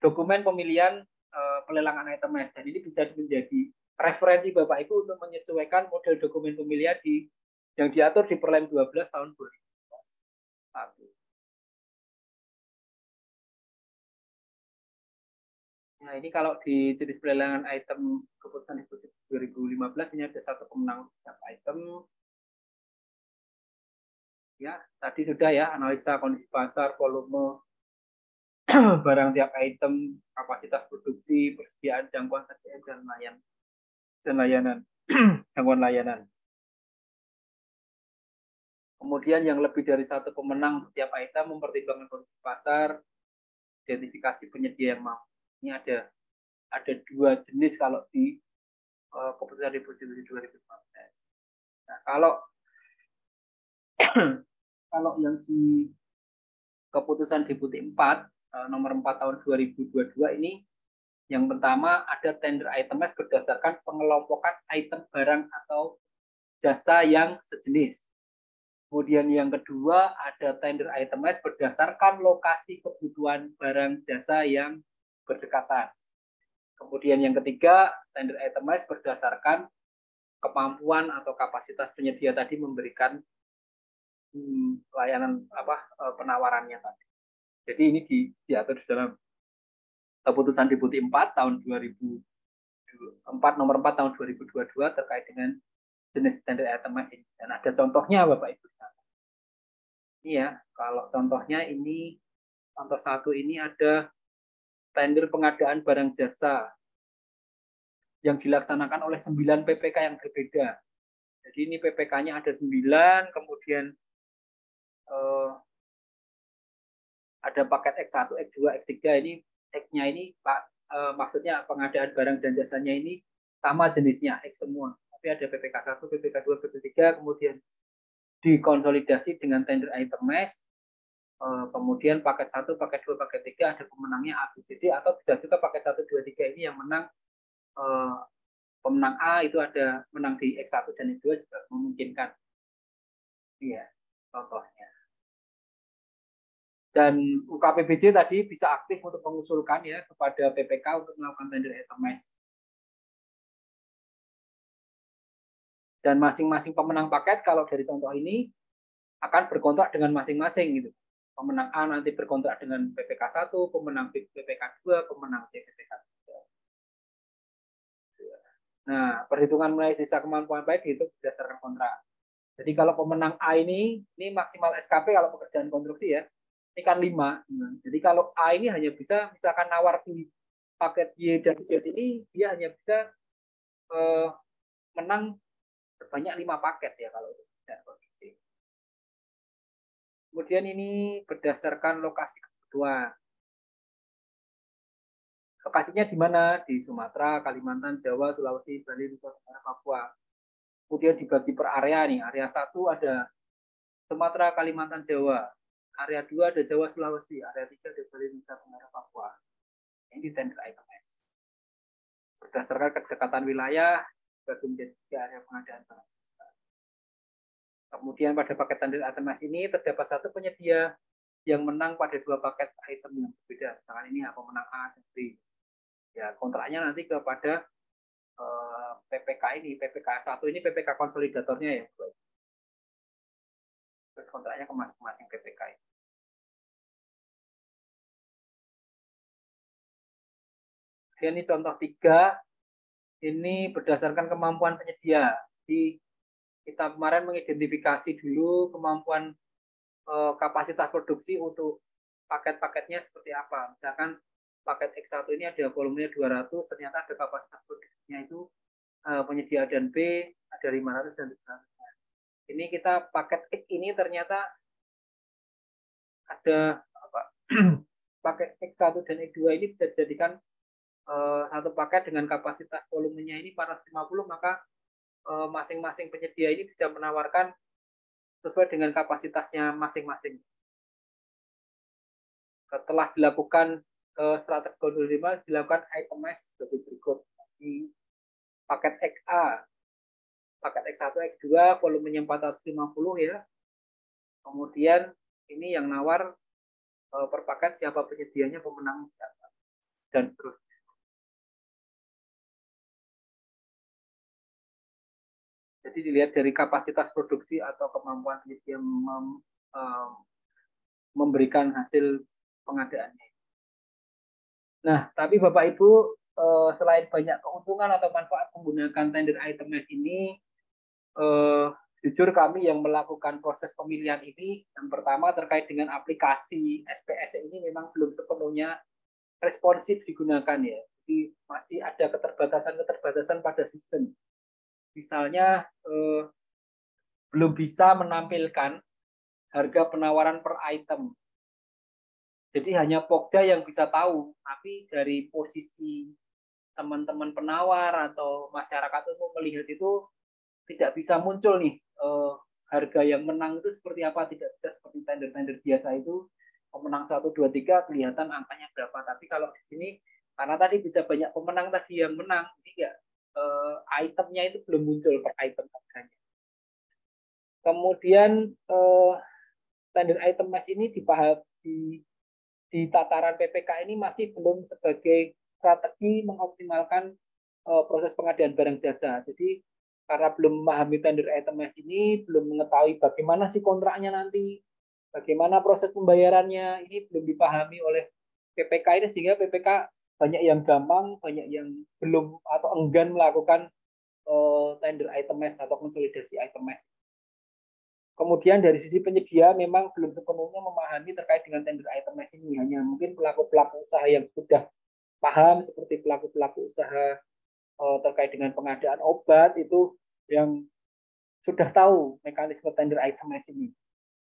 dokumen pemilihan uh, pelelangan itemized dan ini bisa menjadi referensi Bapak Ibu untuk menyesuaikan model dokumen pemilihan di yang diatur di Perlem 12 tahun 2001. Nah, ini kalau di jenis pelelangan item keputusan diskusi 2015 ini ada satu pemenang setiap item. Ya, tadi sudah ya analisa kondisi pasar, volume barang tiap item, kapasitas produksi, persediaan jangkauan SDM dan layan dan layanan jangkauan layanan. Kemudian yang lebih dari satu pemenang setiap item mempertimbangkan kondisi pasar, identifikasi penyedia yang mampu ini ada ada dua jenis kalau di uh, keputusan Deputi 2015. Nah, kalau kalau yang di keputusan Deputi 4 uh, eh, nomor 4 tahun 2022 ini yang pertama ada tender items berdasarkan pengelompokan item barang atau jasa yang sejenis. Kemudian yang kedua ada tender items berdasarkan lokasi kebutuhan barang jasa yang berdekatan. Kemudian yang ketiga, tender itemized berdasarkan kemampuan atau kapasitas penyedia tadi memberikan hmm, layanan apa eh, penawarannya tadi. Jadi ini di, diatur di dalam keputusan Deputi 4 tahun 2004 nomor 4 tahun 2022 terkait dengan jenis standar item ini. Dan ada contohnya Bapak Ibu. Ini ya, kalau contohnya ini contoh satu ini ada tender pengadaan barang jasa yang dilaksanakan oleh 9 PPK yang berbeda. Jadi ini PPK-nya ada 9, kemudian eh, ada paket X1, X2, X3 ini X-nya ini Pak eh, maksudnya pengadaan barang dan jasanya ini sama jenisnya X semua. Tapi ada PPK 1, PPK 2, PPK 3, kemudian dikonsolidasi dengan tender item mes, eh, kemudian paket 1, paket 2, paket 3 ada pemenangnya ABCD atau bisa juga paket 1, 2, 3 ini yang menang eh, pemenang A itu ada menang di X1 dan X2 juga memungkinkan. Iya, contohnya. Dan UKPBJ tadi bisa aktif untuk mengusulkan ya kepada PPK untuk melakukan tender SMS. Dan masing-masing pemenang paket kalau dari contoh ini akan berkontrak dengan masing-masing gitu. Pemenang A nanti berkontrak dengan PPK 1, pemenang PPK 2, pemenang C PPK 3. Nah, perhitungan mulai sisa kemampuan baik itu berdasarkan kontrak. Jadi kalau pemenang A ini, ini maksimal SKP kalau pekerjaan konstruksi ya, ini kan 5. Nah, jadi kalau A ini hanya bisa misalkan nawar di paket Y dan Z ini dia hanya bisa eh, menang sebanyak 5 paket ya kalau itu Kemudian ini berdasarkan lokasi kebutuhan. Lokasinya di mana? Di Sumatera, Kalimantan, Jawa, Sulawesi, Bali, Nusa Tenggara, Papua. Kemudian dibagi per area nih. Area satu ada Sumatera, Kalimantan, Jawa. Area 2 ada Jawa Sulawesi, area 3 ada Bali Nusa Tenggara Papua. Ini tender ITMS. Berdasarkan kedekatan wilayah, bagi menjadi tiga area pengadaan barang Kemudian pada paket tender ITMS ini terdapat satu penyedia yang menang pada dua paket item yang berbeda. Misalkan ini apa menang A dan B. Ya, kontraknya nanti kepada eh, PPK ini, PPK 1 ini PPK konsolidatornya ya. Kontraknya ke masing-masing PPK ini. Ini contoh tiga, ini berdasarkan kemampuan penyedia. Di kita kemarin mengidentifikasi dulu kemampuan eh, kapasitas produksi untuk paket-paketnya seperti apa. Misalkan paket X1 ini ada volumenya 200, ternyata ada kapasitas produksinya itu eh, penyedia dan B ada 500 dan 300. Ini kita paket X ini ternyata ada apa, paket X1 dan X2 ini bisa dijadikan Eh, satu paket dengan kapasitas volumenya ini 450 maka masing-masing penyedia ini bisa menawarkan sesuai dengan kapasitasnya masing-masing. Setelah dilakukan uh, strategi 25 dilakukan itemize sebagai berikut. Di paket XA, paket X1, X2 volumenya 450 ya. Kemudian ini yang nawar per paket siapa penyedianya, pemenang siapa dan seterusnya. Jadi dilihat dari kapasitas produksi atau kemampuan dia mem, um, memberikan hasil pengadaannya. Nah, tapi Bapak Ibu uh, selain banyak keuntungan atau manfaat menggunakan tender item ini, uh, jujur kami yang melakukan proses pemilihan ini, yang pertama terkait dengan aplikasi SPS ini memang belum sepenuhnya responsif digunakan ya. Jadi masih ada keterbatasan-keterbatasan pada sistem misalnya eh, belum bisa menampilkan harga penawaran per item. Jadi hanya Pokja yang bisa tahu, tapi dari posisi teman-teman penawar atau masyarakat umum melihat itu tidak bisa muncul nih eh, harga yang menang itu seperti apa, tidak bisa seperti tender-tender biasa itu pemenang 1, 2, 3 kelihatan angkanya berapa. Tapi kalau di sini karena tadi bisa banyak pemenang tadi yang menang, ini enggak uh, itemnya itu belum muncul per item harganya. Kemudian uh, tender item mas ini dipaham di di tataran PPK ini masih belum sebagai strategi mengoptimalkan uh, proses pengadaan barang jasa. Jadi karena belum memahami tender ITMS ini, belum mengetahui bagaimana sih kontraknya nanti, bagaimana proses pembayarannya, ini belum dipahami oleh PPK ini sehingga PPK banyak yang gampang, banyak yang belum atau enggan melakukan uh, tender ITMS atau konsolidasi ITMS. Kemudian dari sisi penyedia memang belum sepenuhnya memahami terkait dengan tender ITMS ini. Hanya mungkin pelaku-pelaku usaha yang sudah paham seperti pelaku-pelaku usaha uh, terkait dengan pengadaan obat itu yang sudah tahu mekanisme tender ITMS ini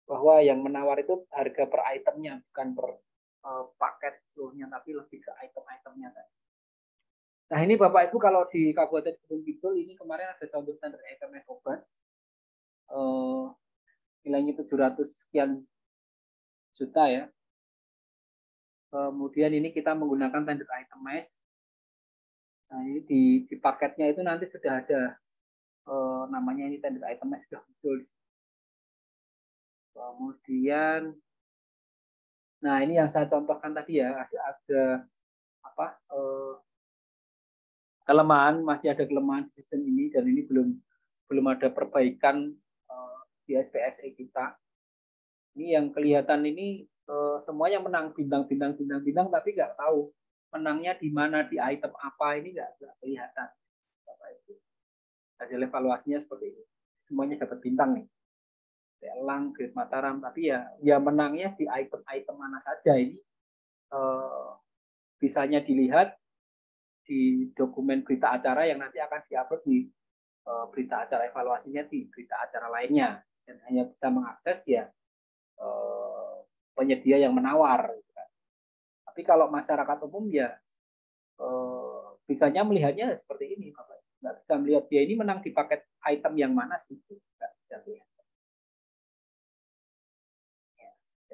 bahwa yang menawar itu harga per itemnya bukan per uh, paket seluruhnya tapi lebih ke item-itemnya Nah ini Bapak Ibu kalau di Kabupaten Gunung Kidul ini kemarin ada contoh tender ITMS obat uh, nilainya 700 sekian juta ya. Kemudian ini kita menggunakan tender ITMS. Nah ini di, di paketnya itu nanti sudah ada uh, namanya ini tender item sudah muncul. Kemudian, nah ini yang saya contohkan tadi ya ada ada apa uh, kelemahan masih ada kelemahan di sistem ini dan ini belum belum ada perbaikan uh, di SPSE kita. Ini yang kelihatan ini uh, semuanya menang bintang bintang bintang bintang tapi nggak tahu menangnya di mana di item apa ini nggak kelihatan hasil evaluasinya seperti ini. Semuanya dapat bintang nih. Elang, Great Mataram, tapi ya ya menangnya di item-item mana saja ini eh, bisanya dilihat di dokumen berita acara yang nanti akan diupload di eh, berita acara evaluasinya di berita acara lainnya dan hanya bisa mengakses ya eh, penyedia yang menawar. Gitu kan. Tapi kalau masyarakat umum ya eh, bisanya melihatnya seperti ini, Bapak nggak bisa melihat dia ini menang di paket item yang mana sih nggak bisa lihat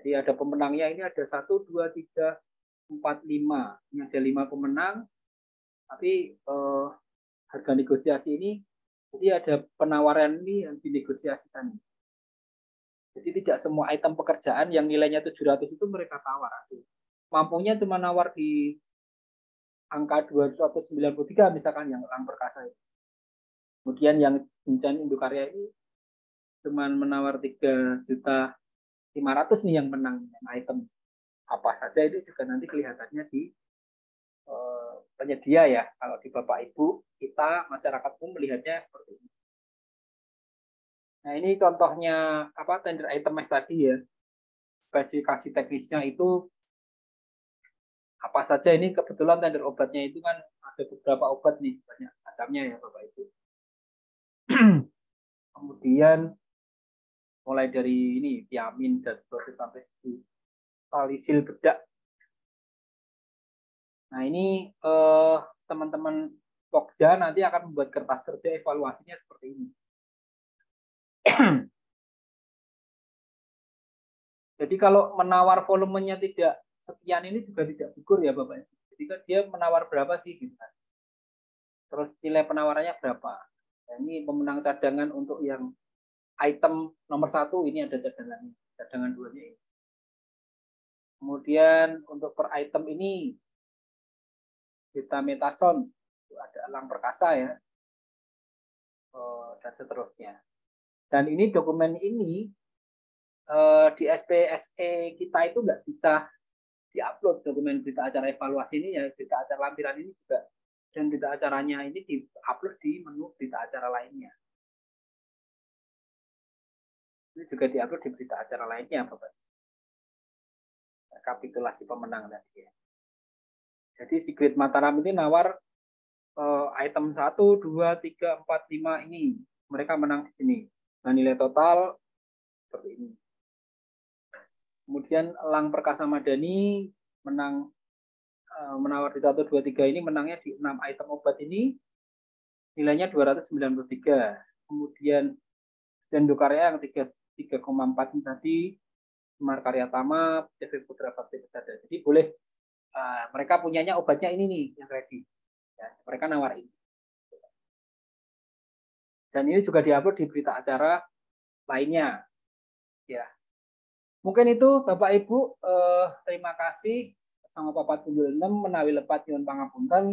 jadi ada pemenangnya ini ada satu dua tiga empat lima ini ada lima pemenang tapi eh, harga negosiasi ini jadi ada penawaran ini yang dinegosiasikan jadi tidak semua item pekerjaan yang nilainya 700 itu mereka tawar. Mampunya cuma nawar di angka 293 misalkan yang orang perkasa itu. Kemudian yang Incan Indokarya ini cuma menawar 3 juta 500 nih yang menang item apa saja itu juga nanti kelihatannya di eh, penyedia ya kalau di Bapak Ibu kita masyarakat pun melihatnya seperti ini. Nah ini contohnya apa tender item tadi ya spesifikasi teknisnya itu apa saja ini kebetulan tender obatnya itu kan ada beberapa obat nih banyak macamnya ya Bapak Ibu. Kemudian mulai dari ini viamin dan seterusnya sampai sisi salisil bedak. Nah ini eh, teman-teman Pokja nanti akan membuat kertas kerja evaluasinya seperti ini. Jadi kalau menawar volumenya tidak sekian ini juga tidak gugur ya Bapak. Jadi kan dia menawar berapa sih gitu kan. Terus nilai penawarannya berapa. Nah, ini pemenang cadangan untuk yang item nomor satu ini ada cadangannya, cadangan dua ini. Kemudian untuk per item ini kita metason ada elang perkasa ya oh, dan seterusnya. Dan ini dokumen ini eh, di SPSE kita itu nggak bisa diupload dokumen berita acara evaluasi ini ya berita acara lampiran ini juga dan berita acaranya ini diupload di menu berita acara lainnya. Ini juga diupload di berita acara lainnya, Bapak. Kapitulasi pemenang tadi ya. Jadi si Great Mataram ini nawar uh, item 1, 2, 3, 4, 5 ini. Mereka menang di sini. Nah, nilai total seperti ini. Kemudian Lang Perkasa Madani menang eh, menawar di 1 2 3 ini menangnya di 6 item obat ini nilainya 293. Kemudian Jendo Karya yang 3,4 ini tadi Semar Karya Tama, CV Putra Bakti Pesada. Jadi boleh uh, mereka punyanya obatnya ini nih yang ready. Ya, mereka nawar ini. Dan ini juga diupload di berita acara lainnya. Ya, Mungkin itu Bapak Ibu, eh, terima kasih sama Bapak 76 menawi lepat nyuwun pangapunten.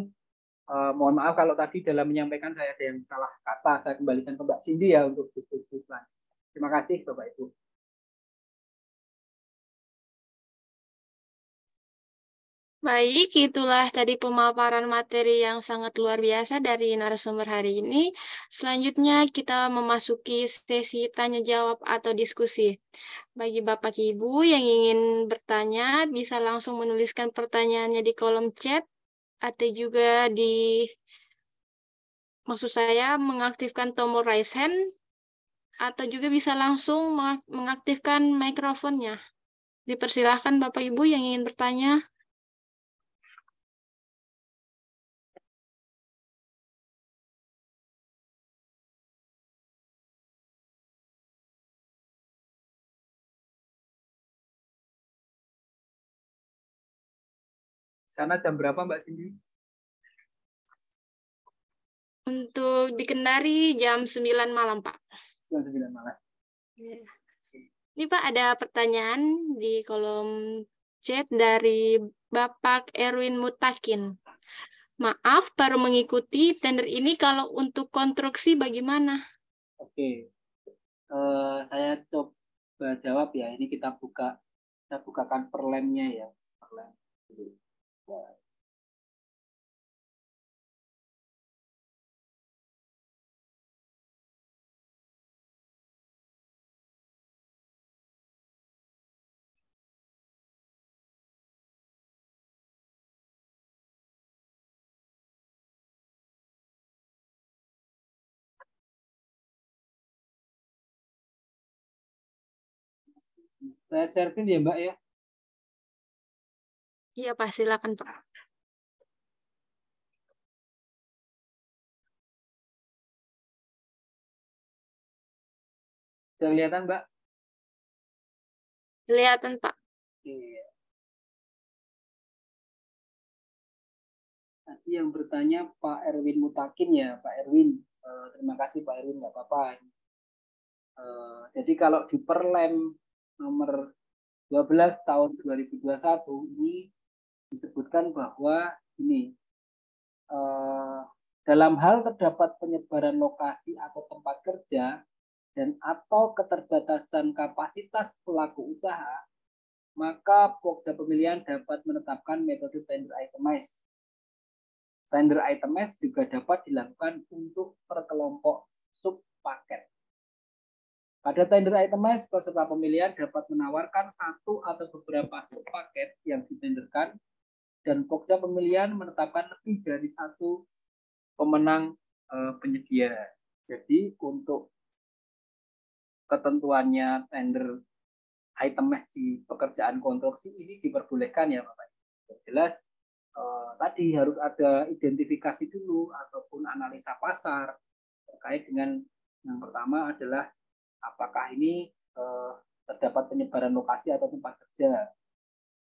Uh, mohon maaf kalau tadi dalam menyampaikan saya ada yang salah kata. Saya kembalikan ke Mbak Cindy ya untuk diskusi selanjutnya. Terima kasih Bapak Ibu. Baik, itulah tadi pemaparan materi yang sangat luar biasa dari narasumber hari ini. Selanjutnya kita memasuki sesi tanya jawab atau diskusi. Bagi Bapak Ibu yang ingin bertanya, bisa langsung menuliskan pertanyaannya di kolom chat atau juga di maksud saya mengaktifkan tombol raise hand atau juga bisa langsung mengaktifkan mikrofonnya. Dipersilahkan Bapak Ibu yang ingin bertanya. Sana jam berapa Mbak Cindy? Untuk di Kendari jam 9 malam, Pak. Jam 9 malam. Ya. Ini Pak ada pertanyaan di kolom chat dari Bapak Erwin Mutakin. Maaf, baru mengikuti tender ini kalau untuk konstruksi bagaimana? Oke, uh, saya coba jawab ya. Ini kita buka, kita bukakan perlemnya ya. Perlem. Saya share ya Mbak ya. Iya Pak, silakan Pak. Sudah kelihatan Mbak? Kelihatan Pak. Iya. Tadi yang bertanya Pak Erwin Mutakin ya, Pak Erwin. Uh, terima kasih Pak Erwin, nggak apa-apa. Uh, jadi kalau di Perlem nomor 12 tahun 2021 ini disebutkan bahwa ini eh, dalam hal terdapat penyebaran lokasi atau tempat kerja dan atau keterbatasan kapasitas pelaku usaha, maka Pokja pemilihan dapat menetapkan metode tender itemized. Tender itemized juga dapat dilakukan untuk per kelompok sub paket. Pada tender itemized, peserta pemilihan dapat menawarkan satu atau beberapa sub paket yang ditenderkan dan Pokja pemilihan menetapkan lebih dari satu pemenang uh, penyedia. Jadi untuk ketentuannya tender item di pekerjaan konstruksi ini diperbolehkan ya Bapak. Jelas uh, tadi harus ada identifikasi dulu ataupun analisa pasar terkait dengan yang pertama adalah apakah ini uh, terdapat penyebaran lokasi atau tempat kerja?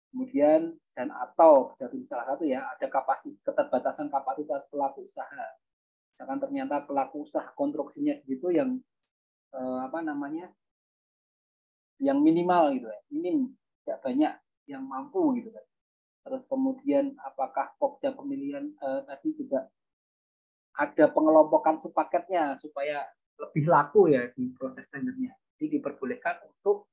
Kemudian dan atau bisa salah satu ya ada kapasitas keterbatasan kapasitas pelaku usaha. Misalkan ternyata pelaku usaha konstruksinya segitu yang eh, apa namanya yang minimal gitu ya minim tidak banyak yang mampu gitu kan. Terus kemudian apakah pokja pemilihan eh, tadi juga ada pengelompokan sepaketnya supaya lebih laku ya di proses tendernya jadi diperbolehkan untuk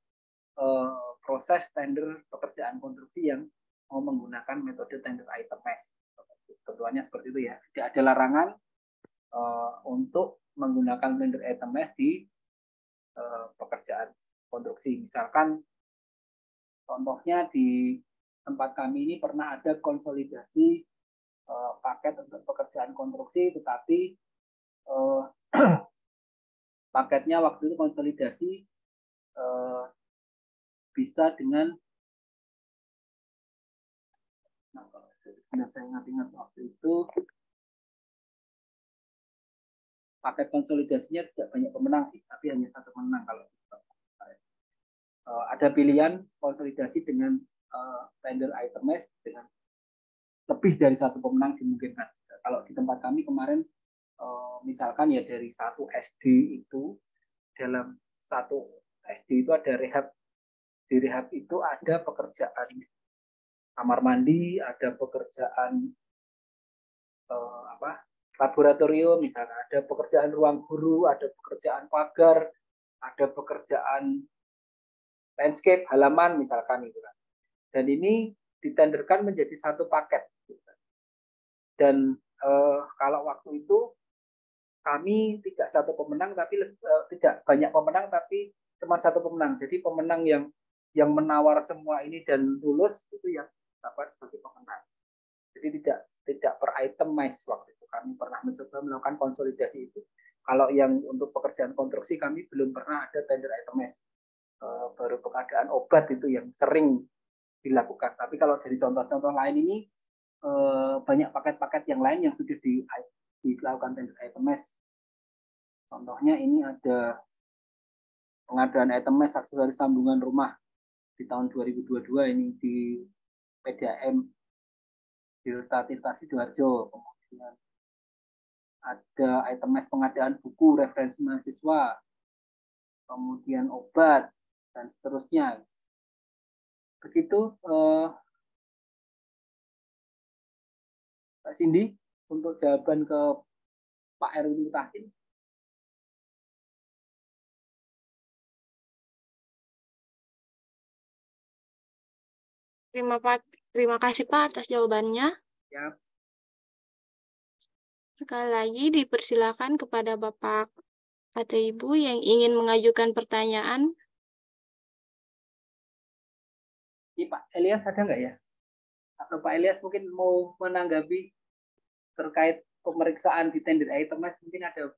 eh, proses tender pekerjaan konstruksi yang mau menggunakan metode tender item mesh. Ketentuannya seperti itu ya. Tidak ada larangan uh, untuk menggunakan tender item mesh di uh, pekerjaan konstruksi. Misalkan contohnya di tempat kami ini pernah ada konsolidasi uh, paket untuk pekerjaan konstruksi, tetapi uh, paketnya waktu itu konsolidasi uh, bisa dengan nah saya ingat-ingat waktu itu paket konsolidasinya tidak banyak pemenang sih, tapi hanya satu pemenang kalau uh, ada pilihan konsolidasi dengan uh, tender items dengan lebih dari satu pemenang dimungkinkan. Kalau di tempat kami kemarin uh, misalkan ya dari satu SD itu dalam satu SD itu ada rehab. Di rehab itu ada pekerjaan kamar mandi, ada pekerjaan uh, apa laboratorium misalnya ada pekerjaan ruang guru ada pekerjaan pagar ada pekerjaan landscape halaman misalkan itu kan. Dan ini ditenderkan menjadi satu paket. Dan uh, kalau waktu itu kami tidak satu pemenang tapi uh, tidak banyak pemenang tapi cuma satu pemenang. Jadi pemenang yang yang menawar semua ini dan lulus itu yang dapat sebagai pemenang. Jadi tidak tidak per item mais waktu itu. Kami pernah mencoba melakukan konsolidasi itu. Kalau yang untuk pekerjaan konstruksi kami belum pernah ada tender items uh, baru pengadaan obat itu yang sering dilakukan. Tapi kalau dari contoh-contoh lain ini uh, banyak paket-paket yang lain yang sudah di, dilakukan tender items contohnya ini ada pengadaan items aksesoris sambungan rumah di tahun 2022 ini di PDAM Tirta Tirta Sidoarjo kemudian ada item pengadaan buku referensi mahasiswa kemudian obat dan seterusnya. Begitu eh, Pak Cindy untuk jawaban ke Pak Erwin Mutakin Terima, terima kasih Pak atas jawabannya. Ya. Sekali lagi dipersilakan kepada Bapak atau Ibu yang ingin mengajukan pertanyaan. Ini Pak Elias ada nggak ya? Atau Pak Elias mungkin mau menanggapi terkait pemeriksaan di tender item mas mungkin ada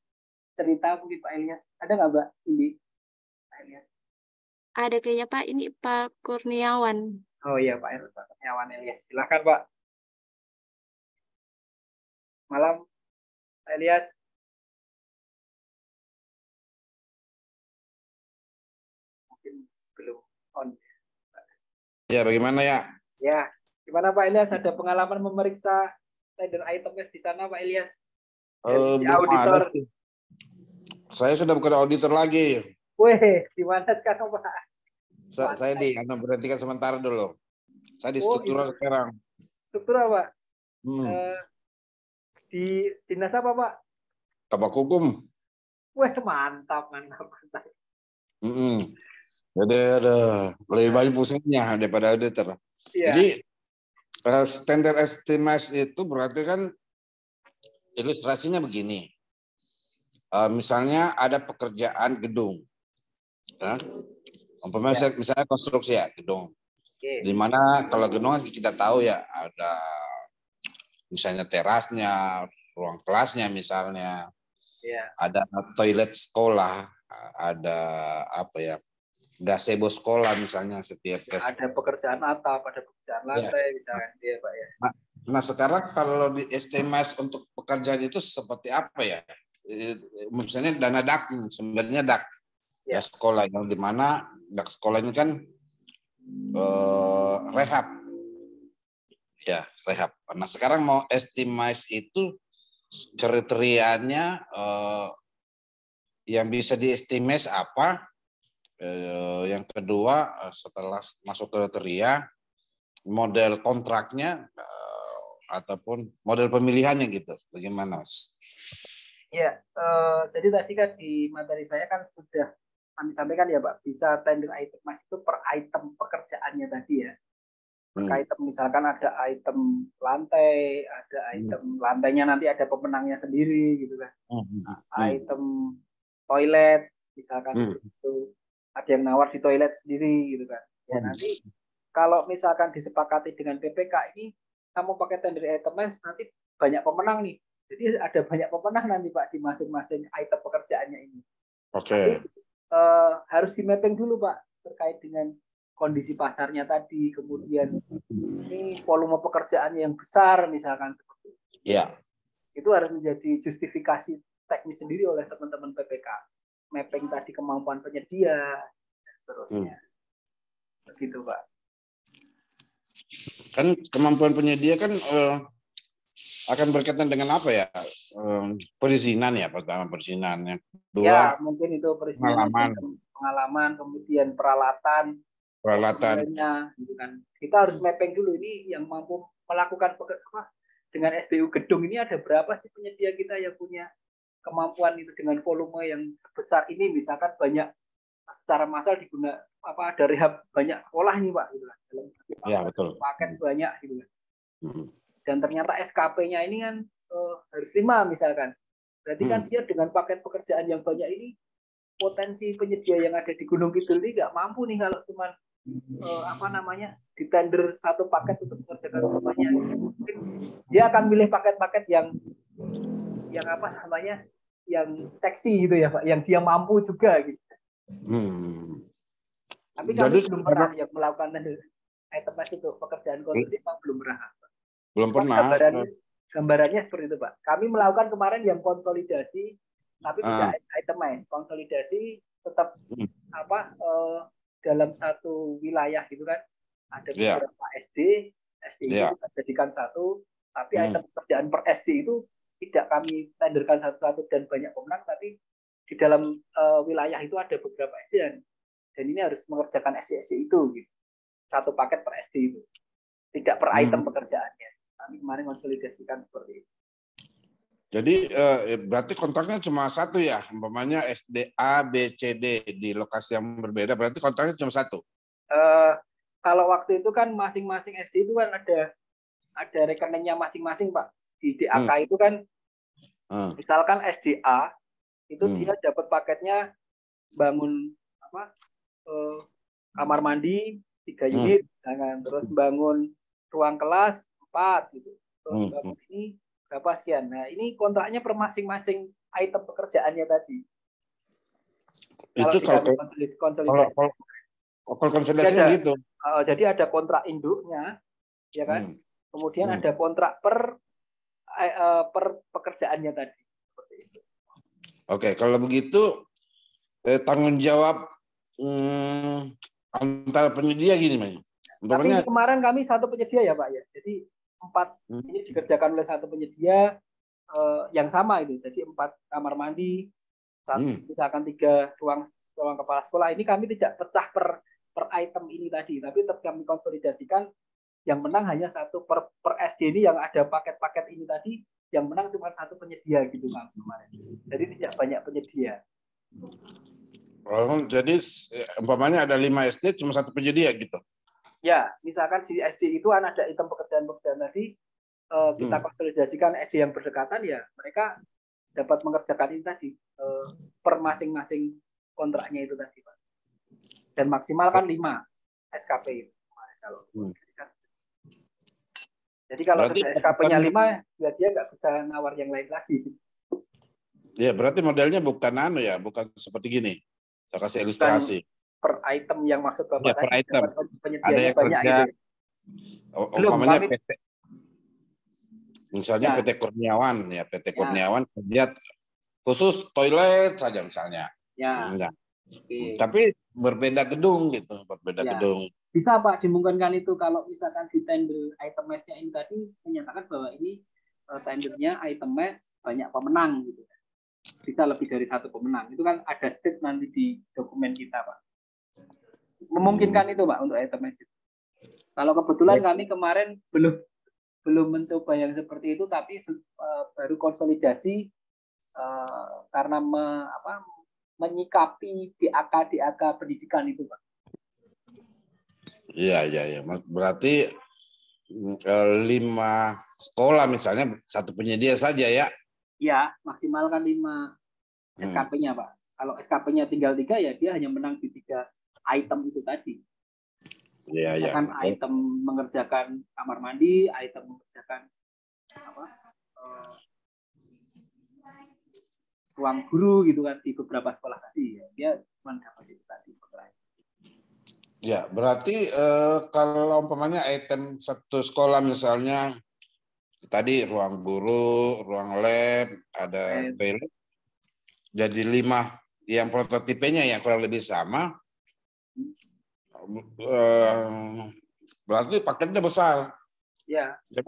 cerita mungkin Pak Elias ada nggak Mbak Indi Pak Elias ada kayaknya Pak ini Pak Kurniawan Oh iya Pak Pak Kurniawan Elias. Silakan Pak. Malam, Pak Elias. Mungkin belum on. Ya, bagaimana ya? Ya, gimana Pak Elias? Ada pengalaman memeriksa tender itemnya di sana Pak Elias? Uh, auditor. Saya sudah bukan auditor lagi. Weh, di mana sekarang Pak? Sa saya di anu berhentikan sementara dulu. Saya di oh, struktural iya. sekarang. Struktural, Pak. Hmm. Uh, di dinas apa, Pak? Kabak hukum. Wah, mantap, mantap, mantap. Mm -hmm. Jadi ada lebih banyak pusingnya daripada auditor. Yeah. Jadi standar estimasi itu berarti kan ilustrasinya begini. Uh, misalnya ada pekerjaan gedung. Ya ya. misalnya konstruksi ya gedung. Di mana kalau gedung kan kita tahu ya ada misalnya terasnya, ruang kelasnya misalnya. Ya. Ada toilet sekolah, ada apa ya? Gazebo sekolah misalnya setiap ya, ada pekerjaan atap, ada pekerjaan ya. lantai ya. misalnya dia Pak ya. Nah, nah sekarang kalau di STMS untuk pekerjaan itu seperti apa ya? Misalnya dana dak sebenarnya dak ya. sekolah yang di mana dak sekolah ini kan uh, rehab ya rehab nah sekarang mau estimasi itu kriterianya uh, yang bisa diestimasi apa uh, yang kedua uh, setelah masuk kriteria model kontraknya uh, ataupun model pemilihannya gitu bagaimana mas? Ya, jadi tadi kan di materi saya kan sudah kami sampaikan ya Pak, bisa tender item mas itu per item pekerjaannya tadi ya. Per hmm. item misalkan ada item lantai, ada hmm. item hmm. lantainya nanti ada pemenangnya sendiri gitu kan. Hmm. hmm. Nah, item toilet misalkan hmm. itu ada yang nawar di toilet sendiri gitu kan. Ya hmm. nanti kalau misalkan disepakati dengan PPK ini kamu pakai tender item mas nanti banyak pemenang nih. Jadi ada banyak pemenang nanti Pak di masing-masing item pekerjaannya ini. Oke. Okay uh, harus di mapping dulu Pak terkait dengan kondisi pasarnya tadi, kemudian ini volume pekerjaan yang besar misalkan seperti itu. Ya. Itu harus menjadi justifikasi teknis sendiri oleh teman-teman PPK. Mapping tadi kemampuan penyedia dan seterusnya. Hmm. Begitu Pak. Kan kemampuan penyedia kan uh, akan berkaitan dengan apa ya? Um, perizinan ya pertama perizinan yang dua ya, mungkin itu perizinan pengalaman, pengalaman kemudian peralatan peralatan gitu kan kita harus mapping dulu ini yang mampu melakukan apa, dengan SBU gedung ini ada berapa sih penyedia kita yang punya kemampuan itu dengan volume yang sebesar ini misalkan banyak secara massal diguna apa ada rehab banyak sekolah ini pak gitu kan dalam ya, betul. paket banyak gitu kan hmm. dan ternyata SKP-nya ini kan uh, harus lima misalkan berarti kan hmm. dia dengan paket pekerjaan yang banyak ini potensi penyedia yang ada di Gunung Kidul ini nggak mampu nih kalau cuma uh, apa namanya di tender satu paket untuk mengerjakan semuanya mungkin dia akan milih paket-paket yang yang apa namanya yang seksi gitu ya pak yang dia mampu juga gitu hmm. tapi kami Jadi, belum pernah yang melakukan item itu pekerjaan konstruksi hmm. belum pernah belum pernah gambarannya, gambarannya seperti itu pak kami melakukan kemarin yang konsolidasi tapi ah. tidak itemized konsolidasi tetap hmm. apa uh, dalam satu wilayah gitu kan ada yeah. beberapa SD SD yeah. itu jadikan satu tapi hmm. item pekerjaan per SD itu tidak kami tenderkan satu-satu dan banyak pemenang tapi di dalam uh, wilayah itu ada beberapa SD dan, dan ini harus mengerjakan SD SD itu gitu satu paket per SD itu tidak per item hmm. pekerjaannya kami kemarin konsolidasikan seperti itu jadi eh, berarti kontraknya cuma satu ya, umpamanya SD A, B, C, D di lokasi yang berbeda, berarti kontraknya cuma satu. Uh, kalau waktu itu kan masing-masing SD itu kan ada ada rekeningnya masing-masing pak. Di DAK hmm. itu kan, hmm. misalkan SDA itu hmm. dia dapat paketnya bangun apa uh, kamar mandi tiga hmm. unit, hmm. terus bangun ruang kelas empat gitu, terus hmm. bangun ini berapa sekian. Nah, ini kontraknya per masing-masing item pekerjaannya tadi. Itu kalau konsolidasi. Kalau, kalau, kalau konsolidasi ada, gitu. Uh, jadi ada kontrak induknya, ya kan? Hmm. Kemudian hmm. ada kontrak per per pekerjaannya tadi. Oke, kalau begitu eh, tanggung jawab hmm, antara penyedia gini, Mas. Tapi kemarin kami satu penyedia ya, Pak ya. Jadi empat hmm. ini dikerjakan oleh satu penyedia uh, yang sama itu jadi empat kamar mandi satu, hmm. misalkan tiga ruang ruang kepala sekolah ini kami tidak pecah per per item ini tadi tapi tetap kami konsolidasikan yang menang hanya satu per, per SD ini yang ada paket-paket ini tadi yang menang cuma satu penyedia gitu kan kemarin jadi tidak banyak penyedia Oh, jadi umpamanya ada lima SD cuma satu penyedia gitu ya misalkan di SD itu kan ada item pekerjaan-pekerjaan tadi uh, kita hmm. konsolidasikan SD yang berdekatan ya mereka dapat mengerjakan ini tadi uh, per masing-masing kontraknya itu tadi pak dan maksimal kan lima SKP itu kalau hmm. Jadi kalau SKP-nya lima ya dia nggak bisa nawar yang lain lagi ya berarti modelnya bukan anu ya bukan seperti gini saya kasih ilustrasi bukan, per item yang masuk Bapak ya, per item. Ada yang banyak kerja, gitu. Belum, kami... PT, misalnya ya. PT Kurniawan ya PT ya. Kurniawan kerja khusus toilet saja misalnya. Ya. Enggak. Oke. Tapi berbeda gedung gitu, berbeda ya. gedung. Bisa Pak dimungkinkan itu kalau misalkan di tender item mesnya ini tadi menyatakan bahwa ini uh, tendernya item mes banyak pemenang gitu. Bisa lebih dari satu pemenang. Itu kan ada state nanti di dokumen kita, Pak memungkinkan itu pak untuk item itu. Kalau kebetulan kami kemarin belum belum mencoba yang seperti itu, tapi uh, baru konsolidasi uh, karena me, apa, menyikapi DAK DAK pendidikan itu pak. Iya iya iya. Berarti uh, lima sekolah misalnya satu penyedia saja ya? Iya maksimalkan lima SKP-nya hmm. pak. Kalau SKP-nya tinggal tiga ya dia hanya menang di tiga item itu tadi. Iya, iya. Misalkan item mengerjakan kamar mandi, item mengerjakan apa? Uh, ruang guru gitu kan di beberapa sekolah tadi ya. Dia cuma dapat itu tadi Ya, berarti eh, kalau umpamanya item satu sekolah misalnya tadi ruang guru, ruang lab, ada toilet, jadi lima yang prototipenya yang kurang lebih sama, uh, berarti paketnya besar. Ya. ya.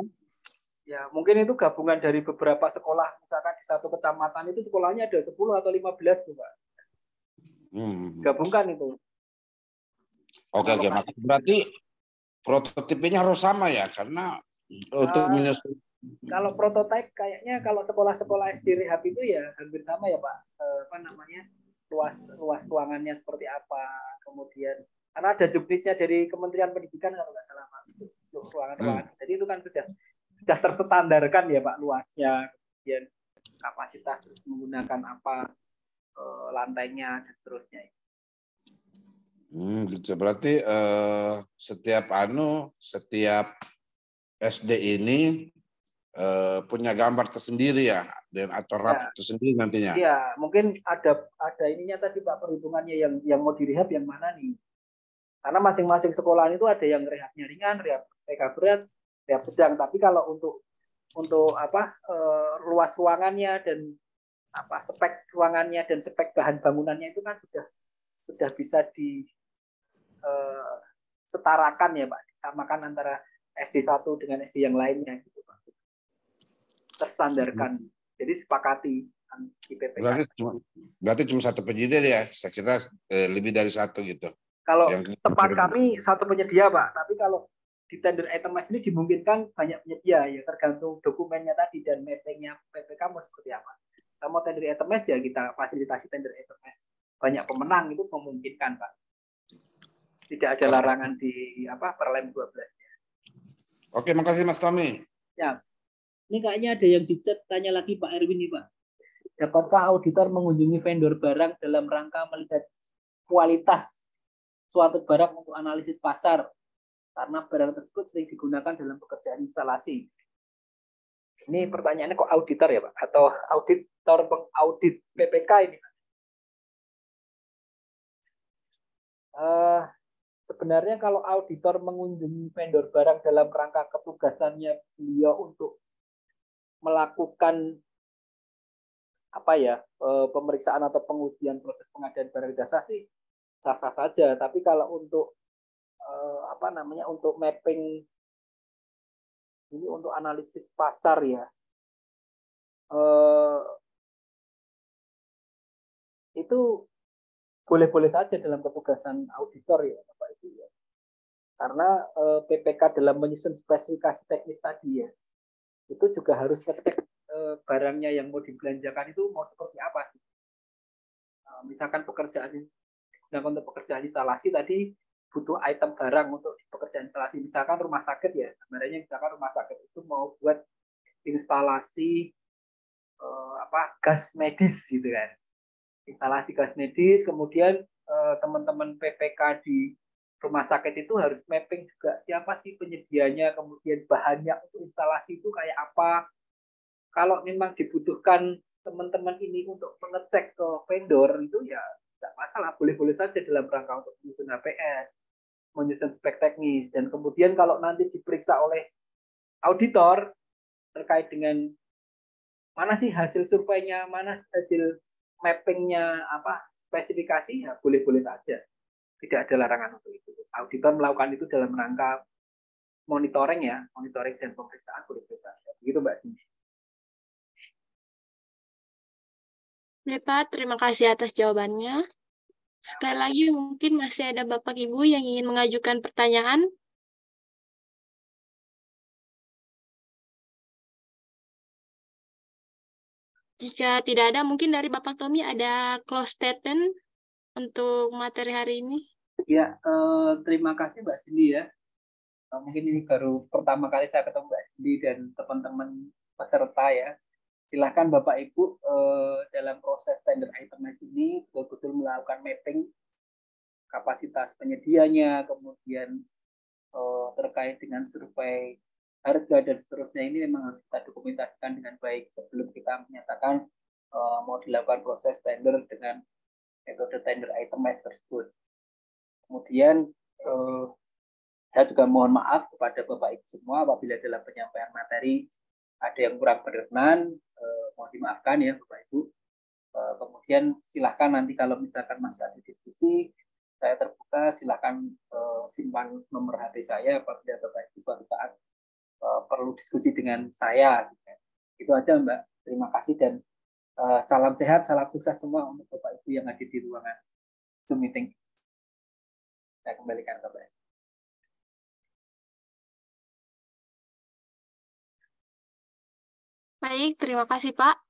Ya, mungkin itu gabungan dari beberapa sekolah. Misalkan di satu kecamatan itu sekolahnya ada 10 atau 15 tuh, Pak. Hmm. Gabungkan itu. Oke, oke. Berarti prototipenya harus sama ya, karena uh, untuk kalau prototipe kayaknya kalau sekolah-sekolah SD rehab itu ya hampir sama ya Pak. Eh, apa namanya? luas luas ruangannya seperti apa. Kemudian karena ada juknisnya dari Kementerian Pendidikan kalau nggak salah Pak untuk ruangan-ruangan. Hmm. Jadi itu kan sudah sudah terstandarkan ya Pak luasnya, kemudian kapasitas terus menggunakan apa eh, lantainya dan seterusnya. Hmm, gitu. Berarti uh, setiap anu, setiap SD ini uh, punya gambar tersendiri ya dan atau rap ya. tersendiri nantinya. Iya, mungkin ada ada ininya tadi Pak perhitungannya yang yang mau direhab yang mana nih? Karena masing-masing sekolah itu ada yang rehabnya ringan, rehab TK berat, rehab sedang. Tapi kalau untuk untuk apa uh, luas ruangannya dan apa spek ruangannya dan spek bahan bangunannya itu kan sudah sudah bisa di uh, setarakan ya Pak, disamakan antara SD 1 dengan SD yang lainnya gitu Pak. Terstandarkan. Jadi sepakati IPPK. Berarti cuma, berarti cuma satu penyedia ya, saya kira eh, lebih dari satu gitu. Kalau yang tempat kami satu penyedia Pak, tapi kalau di tender item ini dimungkinkan banyak penyedia ya tergantung dokumennya tadi dan mappingnya PPK mau seperti apa. Kalau mau tender item ya kita fasilitasi tender item banyak pemenang itu memungkinkan Pak tidak ada larangan di apa Perlem 12 ya. Oke, makasih Mas Tommy. Ya. Ini kayaknya ada yang dicat tanya lagi Pak Erwin nih Pak. Dapatkah auditor mengunjungi vendor barang dalam rangka melihat kualitas suatu barang untuk analisis pasar? Karena barang tersebut sering digunakan dalam pekerjaan instalasi. Ini pertanyaannya kok auditor ya Pak? Atau auditor pengaudit PPK ini? Uh, sebenarnya kalau auditor mengunjungi vendor barang dalam rangka ketugasannya beliau untuk melakukan apa ya eh, pemeriksaan atau pengujian proses pengadaan barang jasa sih sah-sah saja. Tapi kalau untuk eh, apa namanya untuk mapping ini untuk analisis pasar ya eh, itu boleh-boleh saja dalam ketugasan auditor ya Bapak Ibu ya. Karena eh, PPK dalam menyusun spesifikasi teknis tadi ya, itu juga harus ngecek eh, barangnya yang mau dibelanjakan itu mau seperti apa sih. Nah, misalkan pekerjaan nah untuk pekerjaan instalasi tadi butuh item barang untuk pekerjaan instalasi misalkan rumah sakit ya sebenarnya misalkan rumah sakit itu mau buat instalasi eh, apa gas medis gitu kan instalasi gas medis, kemudian eh, teman-teman PPK di rumah sakit itu harus mapping juga siapa sih penyedianya, kemudian bahannya untuk instalasi itu kayak apa. Kalau memang dibutuhkan teman-teman ini untuk mengecek ke vendor itu ya tidak masalah, boleh-boleh saja dalam rangka untuk menyusun HPS, menyusun spek teknis, dan kemudian kalau nanti diperiksa oleh auditor terkait dengan mana sih hasil surveinya, mana hasil mappingnya apa spesifikasi ya boleh-boleh saja. Tidak ada larangan untuk itu. Auditor melakukan itu dalam rangka monitoring ya. Monitoring dan pemeriksaan boleh-boleh saja. Begitu mbak Cindy. Ya Pak, terima kasih atas jawabannya. Sekali lagi mungkin masih ada Bapak Ibu yang ingin mengajukan pertanyaan. Jika tidak ada, mungkin dari Bapak Tommy ada close statement untuk materi hari ini. Ya, eh, terima kasih Mbak Cindy ya. Eh, mungkin ini baru pertama kali saya ketemu Mbak Cindy dan teman-teman peserta ya. Silahkan Bapak Ibu eh, dalam proses tender item ini betul-betul melakukan mapping kapasitas penyedianya, kemudian eh, terkait dengan survei harga dan seterusnya ini memang harus kita dokumentasikan dengan baik sebelum kita menyatakan uh, mau dilakukan proses tender dengan metode tender itemized tersebut. Kemudian uh, saya juga mohon maaf kepada Bapak Ibu semua apabila dalam penyampaian materi ada yang kurang berkenan, uh, mohon dimaafkan ya Bapak Ibu. Uh, kemudian silahkan nanti kalau misalkan masih ada diskusi, saya terbuka silahkan simpan nomor HP saya apabila Bapak Ibu suatu saat uh, perlu diskusi dengan saya. Itu aja Mbak. Terima kasih dan uh, salam sehat, salam sukses semua untuk Bapak Ibu yang ada di ruangan Zoom meeting. Saya kembalikan ke Mbak. Baik, terima kasih Pak.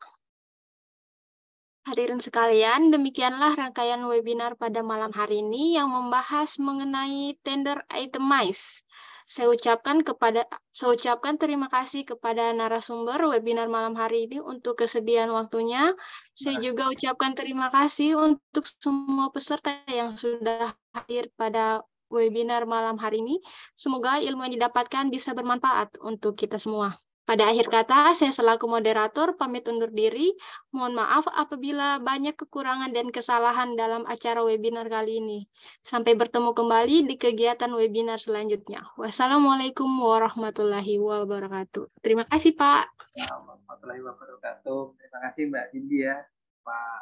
Hadirin sekalian, demikianlah rangkaian webinar pada malam hari ini yang membahas mengenai tender itemize. Saya ucapkan kepada saya ucapkan terima kasih kepada narasumber webinar malam hari ini untuk kesediaan waktunya. Saya juga ucapkan terima kasih untuk semua peserta yang sudah hadir pada webinar malam hari ini. Semoga ilmu yang didapatkan bisa bermanfaat untuk kita semua. Pada akhir kata, saya selaku moderator pamit undur diri. Mohon maaf apabila banyak kekurangan dan kesalahan dalam acara webinar kali ini. Sampai bertemu kembali di kegiatan webinar selanjutnya. Wassalamualaikum warahmatullahi wabarakatuh. Terima kasih, Pak. Warahmatullahi wabarakatuh. Terima kasih, Mbak Cindy ya, Pak.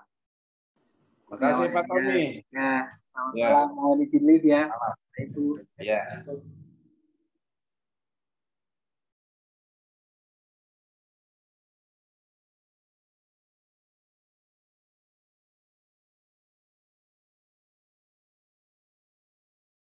Terima kasih, Pak Tommy. Ya, selamat ya. malam, mohon izin ya. Itu. Ya.